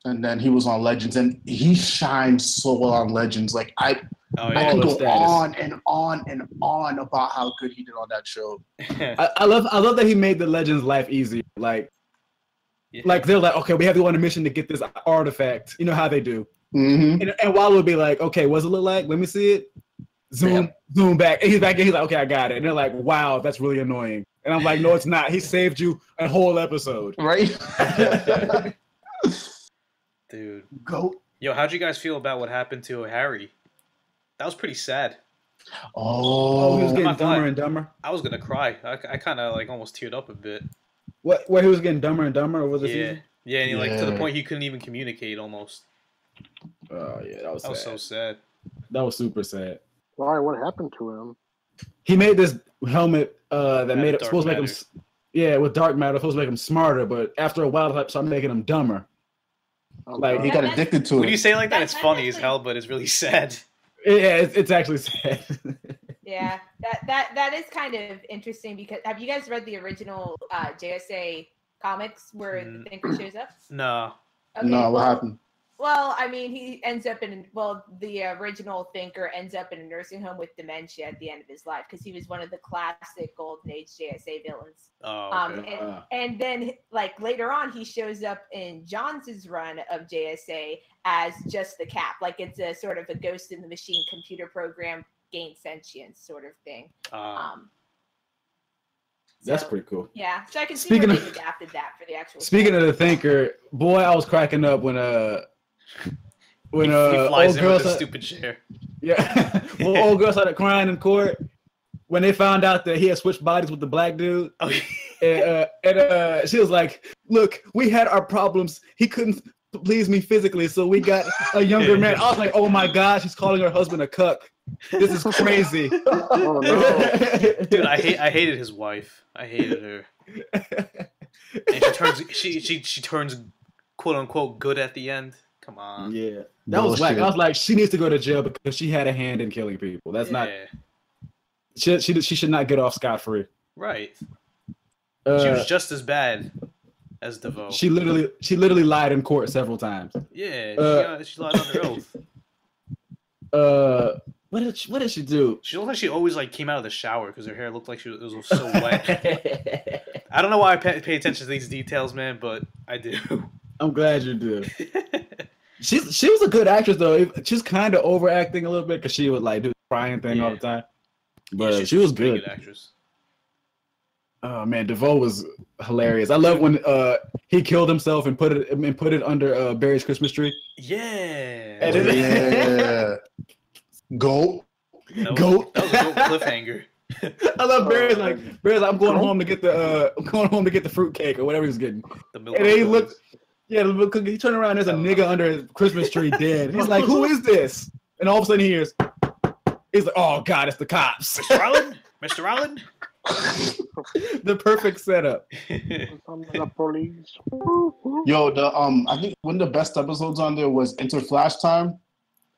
And then he was on Legends and he shines so well on Legends. Like I, Oh I can go status. on and on and on about how good he did on that show. I, I love I love that he made the Legends life easier. Like Yeah. like they're like, okay, we have to go on a mission to get this artifact. You know how they do. hmm And, and Wally would be like, okay, what's it look like? Let me see it. Zoom, zoom back. And he's back and he's like, okay, I got it. And they're like, wow, that's really annoying. And I'm like, no, it's not. He saved you a whole episode. Right? Dude. go. Yo, how'd you guys feel about what happened to Harry? That was pretty sad. Oh, he was Oh, getting dumber and dumber. I was gonna cry. I, I kind of like almost teared up a bit. What? Where he was getting dumber and dumber over the Yeah, season? yeah, and he, like to the point he couldn't even communicate almost. Oh yeah, that was That was so sad. that was super sad. Why? What happened to him? He made this helmet uh, that Had made it dark supposed to make him, yeah, with dark matter, supposed to make him smarter. But after a while, it started making him dumber. Oh, Like, he got addicted to it. When you say it like that, That- it's funny as hell, but it's really sad. Yeah, it's, it's actually sad. yeah, that that that is kind of interesting because have you guys read the original uh, JSA comics where Mm. the Thinker shows up? No. no, what well, happened? Well, I mean, he ends up in well, the original thinker ends up in a nursing home with dementia at the end of his life because he was one of the classic golden age JSA villains. Oh, Um, and, Uh. and then like later on, he shows up in Johns' run of JSA as just the Cap, like it's a sort of a ghost in the machine computer program gain sentience sort of thing. Ah. Um, That's so, pretty cool. Yeah, so I can see Speaking where of- they adapted that for the actual. Speaking story. of the thinker, boy, I was cracking up when uh when he, uh he flies old in girl with a stupid chair. yeah, well, old girl started crying in court when they found out that he had switched bodies with the black dude. Oh, And, uh, and uh, she was like, "Look, we had our problems. He couldn't please me physically, so we got a younger man." I was like, "Oh my god, she's calling her husband a cuck. This is crazy." Oh no. dude, I hate I hated his wife. I hated her. And she turns she she she turns quote unquote good at the end. Come on. Yeah, that was whack. I was like, she needs to go to jail because she had a hand in killing people. That's not. Yeah, She, she she should not get off scot free. right. Uh, she was just as bad as DeVoe. she literally she literally lied in court several times. yeah, she, uh, uh, she lied under oath. Uh, what did she, what did she do? She looked like she always like came out of the shower because her hair looked like she was, it was so wet. I don't know why I pay, pay attention to these details, man, but I do. I'm glad you do. She's she was a good actress though. She's kind of overacting a little bit because she would like do the crying thing all the time. But Yeah, she was she's a pretty good. actress. Oh man, DeVoe was hilarious. I love when uh he killed himself and put it and put it under uh, Barry's Christmas tree. Yeah. And then- yeah. Go. That was, Goat. That was a goat cliffhanger. I love Barry's Oh, like Barry's like I'm going home to get the uh I'm going home to get the fruit cake or whatever he's getting. The milk And he Boys. Looked yeah, the. He turned around, there's a nigga under his Christmas tree dead. He's like, Who is this? And all of a sudden he hears He's like, Oh god, it's the cops. Mr. Allen? Mr. Allen? the perfect setup. From the. Yo, the um, I think one of the best episodes on there was Enter Flash Time.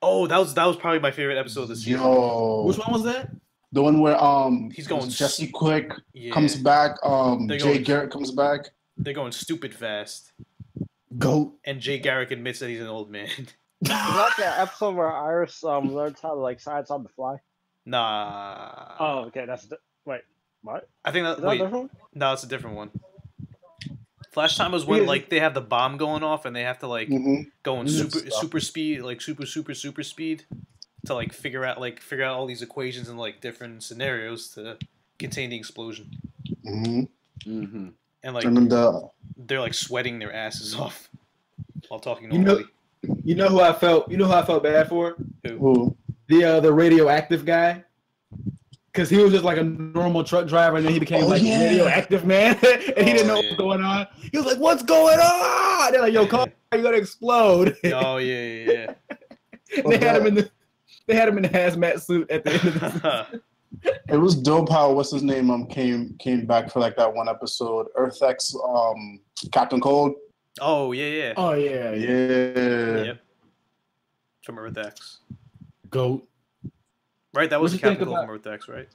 oh, that was that was probably my favorite episode of the season. Yo, Which one was that? the one where um, He's going Jesse Quick Yeah. comes back. Um, They're Jay going- Garrick comes back. They're going stupid fast. Goat. And Jay Garrick admits that he's an old man. Is that the episode where Iris um learns how to like science on the fly? Nah. Oh, okay. That's the, wait. What? I think Is that that wait, different? no, it's a different one. Flash time is when like they have the bomb going off and they have to like hmm go in super stuff. super speed, like super super super speed, to like figure out like figure out all these equations and like different scenarios to contain the explosion. hmm Mm-hmm. And like and the they're like sweating their asses off while talking normally. You know- normally. You know who I felt? You know who I felt bad for? who The uh, the radioactive guy. Cause he was just like a normal truck driver, and then he became Oh, like yeah. radioactive man, and he didn't know Oh, what was going on. He was like, "What's going on?" They're like, "Yo, car, you're gonna explode." oh yeah, yeah, they had him in the they had him in the hazmat suit at the end of the yeah. It was dope how what's his name um came came back for like that one episode. Earth X um Captain Cold. oh yeah, yeah. Oh yeah, yeah. Yeah. Yep. From Earth X. Goat. Right, that was What'd the you think Captain Cold about- from Earth X, right?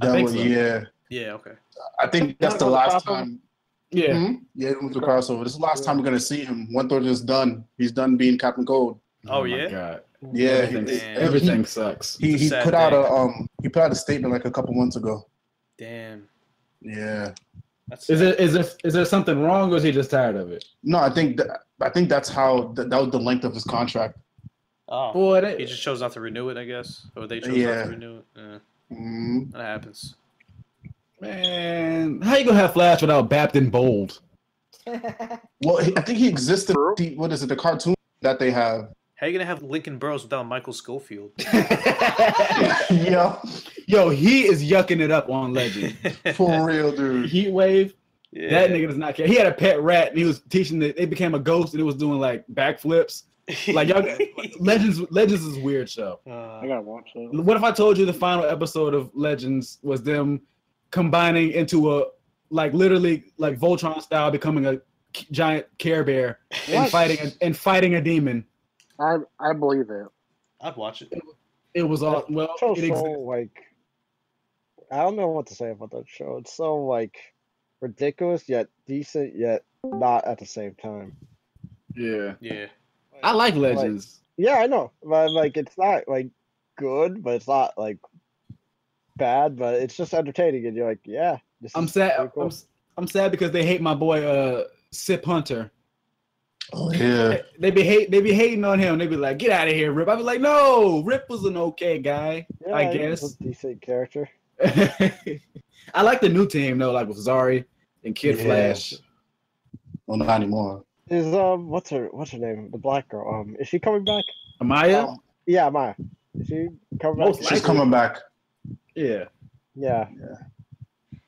I That think was so. yeah. Yeah, okay. I think that's the last time. Yeah. Mhm. Yeah, it was the crossover. This is the last time we're gonna see him. Wentworth is done. He's done being Captain Cold. Oh, my yeah? God. Yeah, Everything, he- Damn. everything sucks. He he sad put out a um he put out a statement like a couple months ago. Damn. Yeah. That's Is sad. it is there is there something wrong, or is he just tired of it? No, I think that I think that's how that, that was the length of his contract. Oh. Boy, He just chose not to renew it, I guess. Or they chose not to renew it. Yeah, Mm, that happens. man, how you gonna have Flash without Baptin Bold? well, I think he existed. What is it? The cartoon that they have. How you gonna have Lincoln Burrows without Michael Scofield? yeah, Yo, he is yucking it up on Legend. for real, dude. Heat Wave, yeah. that nigga does not care. He had a pet rat, and he was teaching it. It became a ghost, and it was doing like backflips. Like y'all, Legends, Legends is a weird show. Uh, I gotta watch that. What if I told you the final episode of Legends was them combining into a like literally like Voltron style, becoming a k- giant Care Bear and fighting a, and fighting a demon? I I believe it. I'd watch it. It was all well. That It so like I don't know what to say about that show. It's so like ridiculous yet decent yet not at the same time. Yeah. Yeah. I like Legends. Yeah, I know, but like it's not like good, but it's not like bad, but it's just entertaining, and you're like, yeah. This I'm is sad. cool. I'm, s- I'm sad because they hate my boy uh Rip Hunter. Oh yeah. They be hate. They be hating on him. They be like, "Get out of here, Rip." I be like, "No, Rip was an okay guy, yeah, I he's guess." a decent character. I like the new team though, like with Zari and Kid Yeah. Flash. Well, not anymore. Is um, what's her what's her name? The black girl. Um, is she coming back? Amaya. Um, Yeah, Amaya. Is she coming Most back? she's coming back. yeah. Yeah.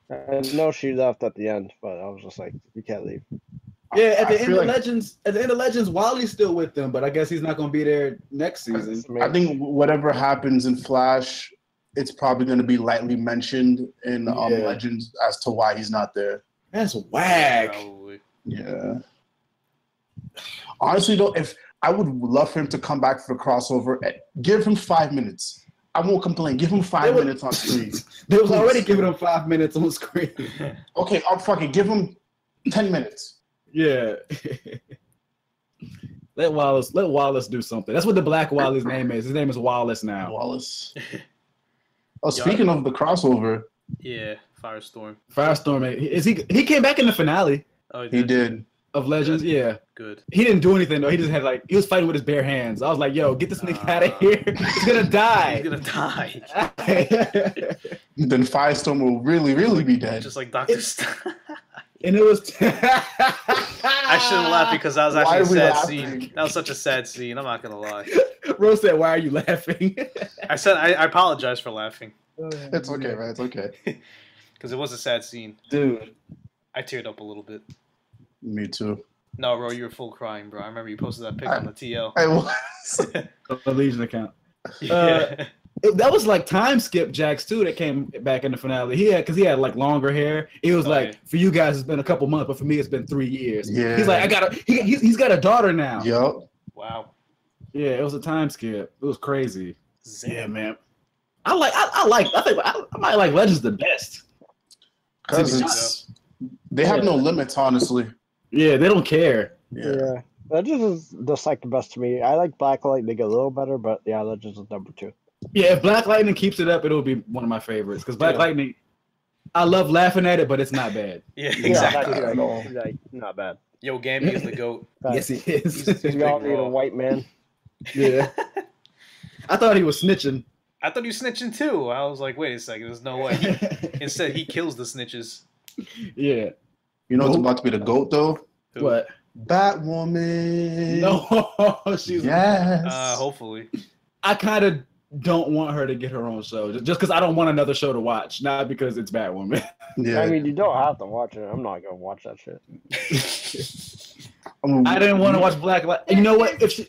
I know she left at the end, but I was just like, you can't leave. Yeah, at I the end of like- Legends, at the end of Legends, Wally's still with them, but I guess he's not gonna be there next season. I think whatever happens in Flash, it's probably going to be lightly mentioned in um, Yeah. Legends as to why he's not there. That's whack. Probably. Yeah. Honestly, though, if I would love for him to come back for the crossover, eh, give him five minutes. I won't complain. Give him five would- minutes on screen. They was already giving him five minutes on screen. Okay, I'll fucking give him ten minutes. Yeah. let Wallace let Wallace do something. That's what the Black Wally's name is. His name is Wallace now. Wallace. Oh, speaking of the crossover, Yeah, Firestorm. Firestorm. Eh, is he? He came back in the finale Oh, he did. of Legends. Yeah. Good. He didn't do anything though. He just had like he was fighting with his bare hands. I was like, "Yo, get this nigga out of here! He's gonna die. He's gonna die. Then Firestorm will really, really be dead. Just like Doctor. St- and it was. I shouldn't laugh because that was actually a sad laughing? scene. That was such a sad scene. I'm not gonna lie. Rose said, "Why are you laughing?" I said I, I apologize for laughing oh, It's okay, man. It's okay. because it was a sad scene. Dude, I teared up a little bit. Me too. No, bro, you were full crying, bro. I remember you posted that pic I- on the TL. I was. the Legion account. yeah. Uh, It- that was like time skip Jax too that came back in the finale. He had because he had like longer hair. It was Oh, like yeah. for you guys it's been a couple months, but for me it's been three years. Yeah. He's like I got a he, he's, he's got a daughter now. Yup. wow. Yeah, it was a time skip. It was crazy. Zam. Yeah, man. I like I, I like I think I, I might like Legends the best. Because they have no limits, honestly. Yeah, they don't care. Yeah. Yeah. Legends is just like the best to me. I like Blacklight. They get a little better, but yeah, Legends is number two. Yeah, if Black Lightning keeps it up, it'll be one of my favorites. Because Black Yeah. Lightning, I love laughing at it, but it's not bad. Yeah, Yeah, exactly. that's at all. like, like, not bad. Yo, Gambi is the goat. Yes, he is. He's- he's We all big need a white man. yeah. I thought he was snitching. I thought he was snitching too. I was like, wait a second, there's no way. He- Instead, he kills the snitches. yeah. You know what's Nope. about to be the goat though? Who? What? Batwoman. No, she's. Yes. Uh, hopefully. I kind of don't want her to get her own show, just because I don't want another show to watch, not because it's Batwoman. yeah. I mean, you don't have to watch it. I'm not gonna watch that shit. I, didn't want to watch Black Light. You know what? If she,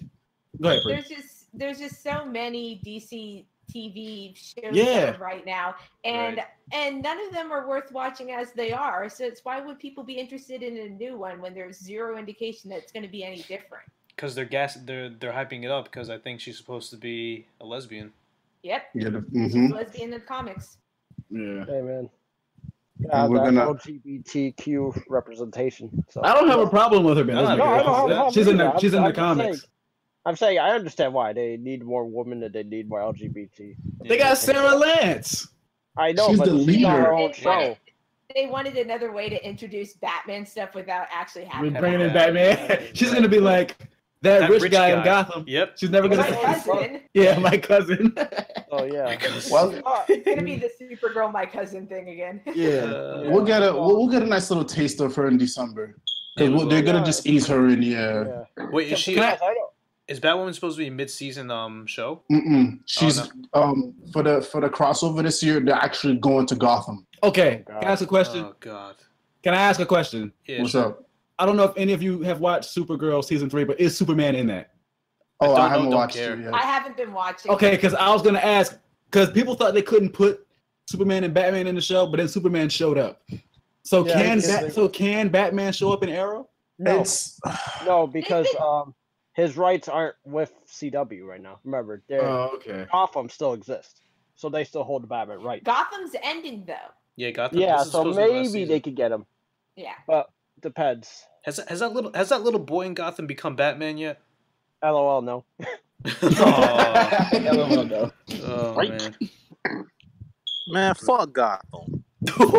go ahead, Pri. there's just there's just so many DC TV shows Yeah. right now, and Right. and none of them are worth watching as they are. So it's why would people be interested in a new one when there's zero indication that it's going to be any different? Because they're gas, they're they're hyping it up because I think she's supposed to be a lesbian. Yep, Yeah, the, she's mhm. lesbian in the comics. Yeah. Hey man. And Yeah, we're gonna- LGBTQ representation. So. I don't have a problem with her being No, lesbian. no, I don't have a problem she's in the she's in I'm- the I'm comics. saying- I'm saying I understand why they need more women and they need more LGBT. They got Sarah Lance. I know, She's but the she's not her leader. own They wanted, show. they wanted another way to introduce Batman stuff without actually having. We're bringing in Batman. Batman. She's gonna be like that, That rich, rich guy, guy. in Gotham. Yep. She's never gonna. My cousin. yeah, my cousin. Oh yeah. Well, It's gonna be the Supergirl, my cousin thing again. yeah. Uh, we'll get a we'll, we'll get a nice little taste of her in December. 'Cause we'll- they're gonna just ease her in. Yeah. yeah. Wait, is she I- I is Batwoman supposed to be a mid-season um show? Mm-mm. She's Oh, um for the for the crossover this year. They're actually going to Gotham. Okay. Oh, Can I ask a question? Oh God. Can I ask a question? Yeah. What's up? I don't know if any of you have watched Supergirl season three, but is Superman in that? Oh, don't I, haven't don't watched care. it yet. I haven't been watching. Okay, because I was gonna ask because people thought they couldn't put Superman and Batman in the show, but then Superman showed up. So Yeah, can because Bat- they- so can Batman show up in Arrow? No, It's no, because um, his rights aren't with CW right now. Remember, they're, Oh, okay. Gotham still exists, so they still hold the Batman right. Gotham's ending though. Yeah, Gotham. Yeah, so supposed to be the last maybe they could get him. Yeah. But depends. Has has that little has that little boy in Gotham become Batman yet? LOL, no. Aw. Oh. LOL, no. oh Right. man. Man, fuck Gotham.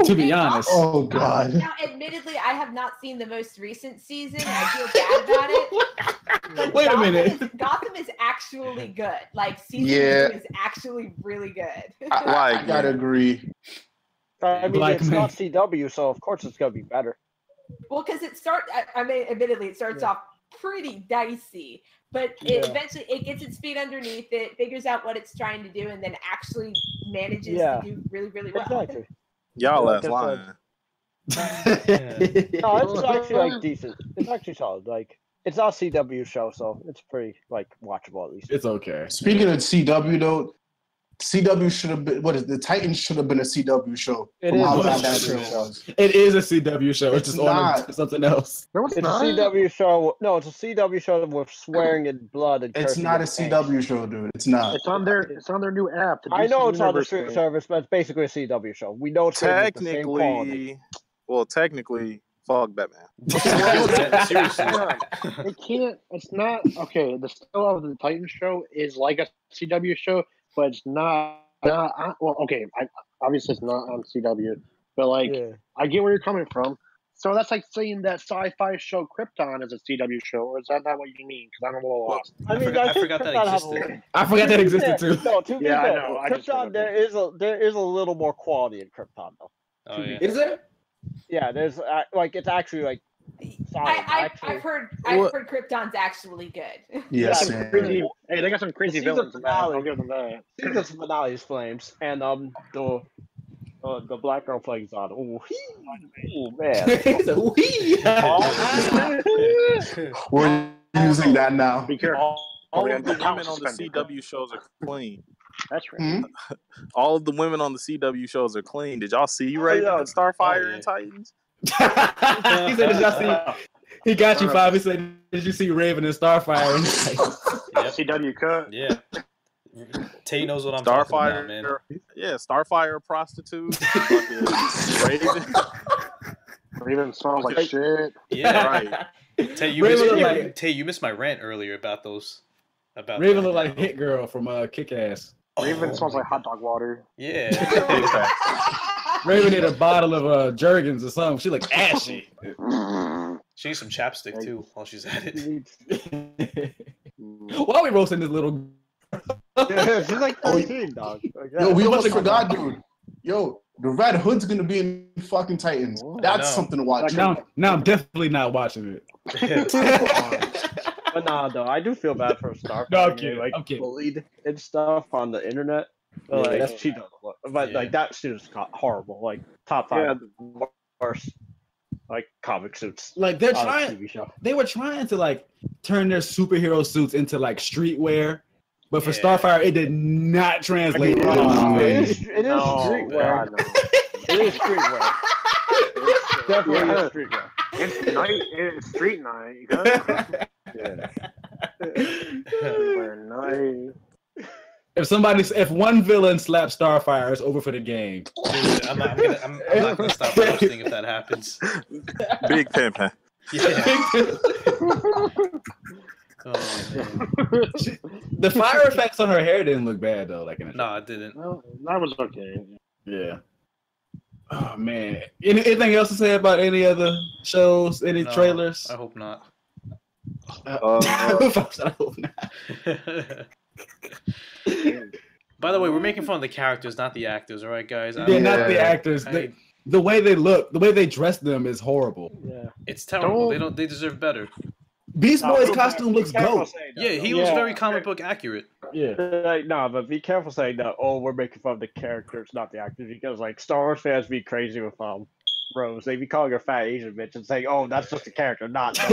to be honest. Oh god. Now, admittedly, I have not seen the most recent season. I feel bad about it. But Wait a minute. Is, Gotham is actually good. Like season Yeah. two is actually really good. I, I, I gotta agree. I mean, Black it's man. not CW, so of course it's gonna be better. Well, because it start. I, I mean, admittedly, it starts Yeah. off pretty dicey, but it Yeah. eventually it gets its feet underneath it, figures out what it's trying to do, and then actually manages Yeah. to do really, really well. Exactly. Y'all Yeah, last that's line. No, it's actually like decent. It's actually solid. Like it's not a CW show, so it's pretty like watchable at least. It's okay. Speaking of CW though, CW should have been what is the Titans should have been a CW show. It from is how a bad that CW show show. It is a CW show. It's, It's just on not. something else. It's, It's a not. CW show. No, it's a CW show with swearing and blood and. It's not a and things. CW show, dude. It's not. It's on their it's on their new app. the I know it's on the Universe stream thing. service, but it's basically a CW show. We know it's gonna be the same quality. Technically, well, technically, fog Batman. Seriously. It can't. It's not okay. The style of the Titans show is like a CW show, but it's not. not on- well, okay. I, obviously, it's not on CW, but like Yeah. I get where you're coming from. So that's like saying that sci-fi show Krypton is a CW show, or is that not what you mean? Because I'm a little lost. I I mean, forgot- I, I think forgot that Krypton has existed. little- I forgot that existed too. No, to be Yeah, I fair, know, I Krypton there is a there is a little more quality in Krypton though. Oh yeah. Is it? Yeah, there's uh, like it's actually like solid. I, I, actually. I've heard I've What- heard Krypton's actually good. Yes, Yeah, man. Crazy. Hey, they got some crazy villains in that. finale- I'll give them that. season finale is flames, and um the uh, the black girl playing Zod. Ooh, ooh man. He said, "Wee." We're using that now. Be careful. All, all of the women on the. CW shows are clean. That's right. Hmm? All of the women on the CW shows are clean. Did y'all see Raven yeah. and Starfire Oh, yeah. and Titans? He said, "Did y'all see?" He got you five. He said, "Did you see Raven and Starfire?" And he's like, Yep. CW cut. Yeah. Tay knows what I'm talking about, man. Starfire, yeah, Starfire prostitute. fucking Raven. Raven smells like shit. Yeah. Right. Tay, you missed, you- like- Tay, you missed my rant earlier about those. About Raven that. looked like Hit Girl from uh, Kick Ass. Raven Oh smells like hot dog water. Yeah. Big facts. Raven had a bottle of uh, Jergens or something. She looked ashy. She needs some chapstick too while she's at it. Why are we roasting this little? yeah, she's like Oh, 13, dog. Like, Yo, we yeah. almost forgot, dude. Yo, the Red Hood's gonna be in fucking Titans. That's something to watch. Now, now I'm definitely not watching it. But nah, though, I do feel bad for Starfire. No, I'm kidding, Like I'm kidding. bullied and stuff on the internet. But, Yeah, like that's- she does, look- but Yeah. like that suit is horrible. Like top five worst like comic suits like they're uh, trying. TV show. They were trying to like turn their superhero suits into like streetwear, but for Yeah. Starfire, it did not translate. No. well. It is, it is No, streetwear. God, no. It is streetwear. Definitely Yeah. streetwear. It's night. It's street night. You got night. If somebody, if one villain slaps Starfire, it's over for the game. Dude, I'm not, I'm, gonna, I'm, I'm not gonna stop roasting if that happens. Big pimpin'. Yeah. Oh, man. the fire effects on her hair didn't look bad though. Like in No, it didn't. Well, that was okay. Yeah. Oh man. Any, anything else to say about any other shows? Any No, trailers? I hope not. Uh, I hope not. By the way, we're making fun of the characters, not the actors. All right, guys. I Yeah, don't- the actors. I- They, the way they look, the way they dress them is horrible. Yeah. it's terrible. Don't- They don't. They deserve better. Beast No, Boy's costume looks careful dope. saying that, Yeah, though. he looks very comic book accurate. Yeah. Like, nah, but be careful saying that. Oh, we're making fun of the characters, not the actors, because like Star Wars fans be crazy with um Rose. They be calling her fat Asian bitch and saying, "Oh, that's just a character, not."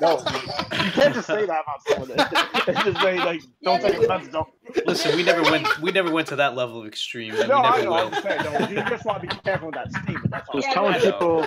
No, you can't just say that about someone. It's just say like, don't take offense. Don't. Listen, we never went. We never went to that level of extreme. No, we I never know. will. I'm saying, no, you just want to be careful with that statement. That's all. Just Yeah, telling I know. people.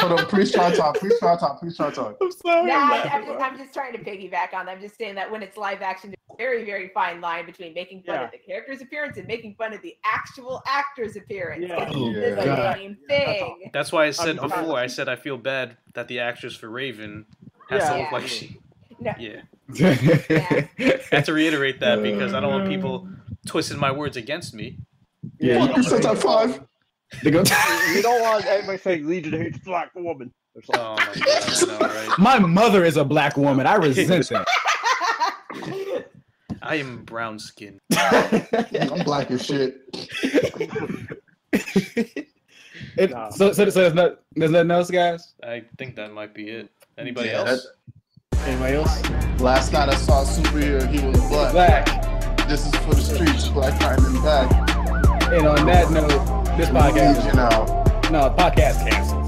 Hold on, please try to talk. Please try to talk. Please try to talk. I'm sorry. No, I'm I, laughing, I'm, just. I'm just trying to piggyback on. that. I'm just saying that when it's live action, there's a very, very fine line between making fun Yeah. of the character's appearance and making fun of the actual actor's appearance. Yeah. 'cause it's the God. same thing. That's why I said I'm- before. I said I feel bad that the actress for Raven has to Yeah. look like she. No, Yeah. Yeah. I have to reiterate that because I don't want uh. people twisting my words against me. Yeah, You said that five. They go- You don't want anybody saying Legion hates black woman or. Oh my god, I know, right? My mother is a black woman. I resent that. I am brown skinned. I'm black as shit. It- Nah. so, so, so there's, not, there's nothing else, guys. I think that might be it. Anybody Yeah, else? Anybody else? Last night I saw a superhero. He was black. Black. This is for the streets. Black Diamond back. And on that note, this podcast, You know. no podcast cancels.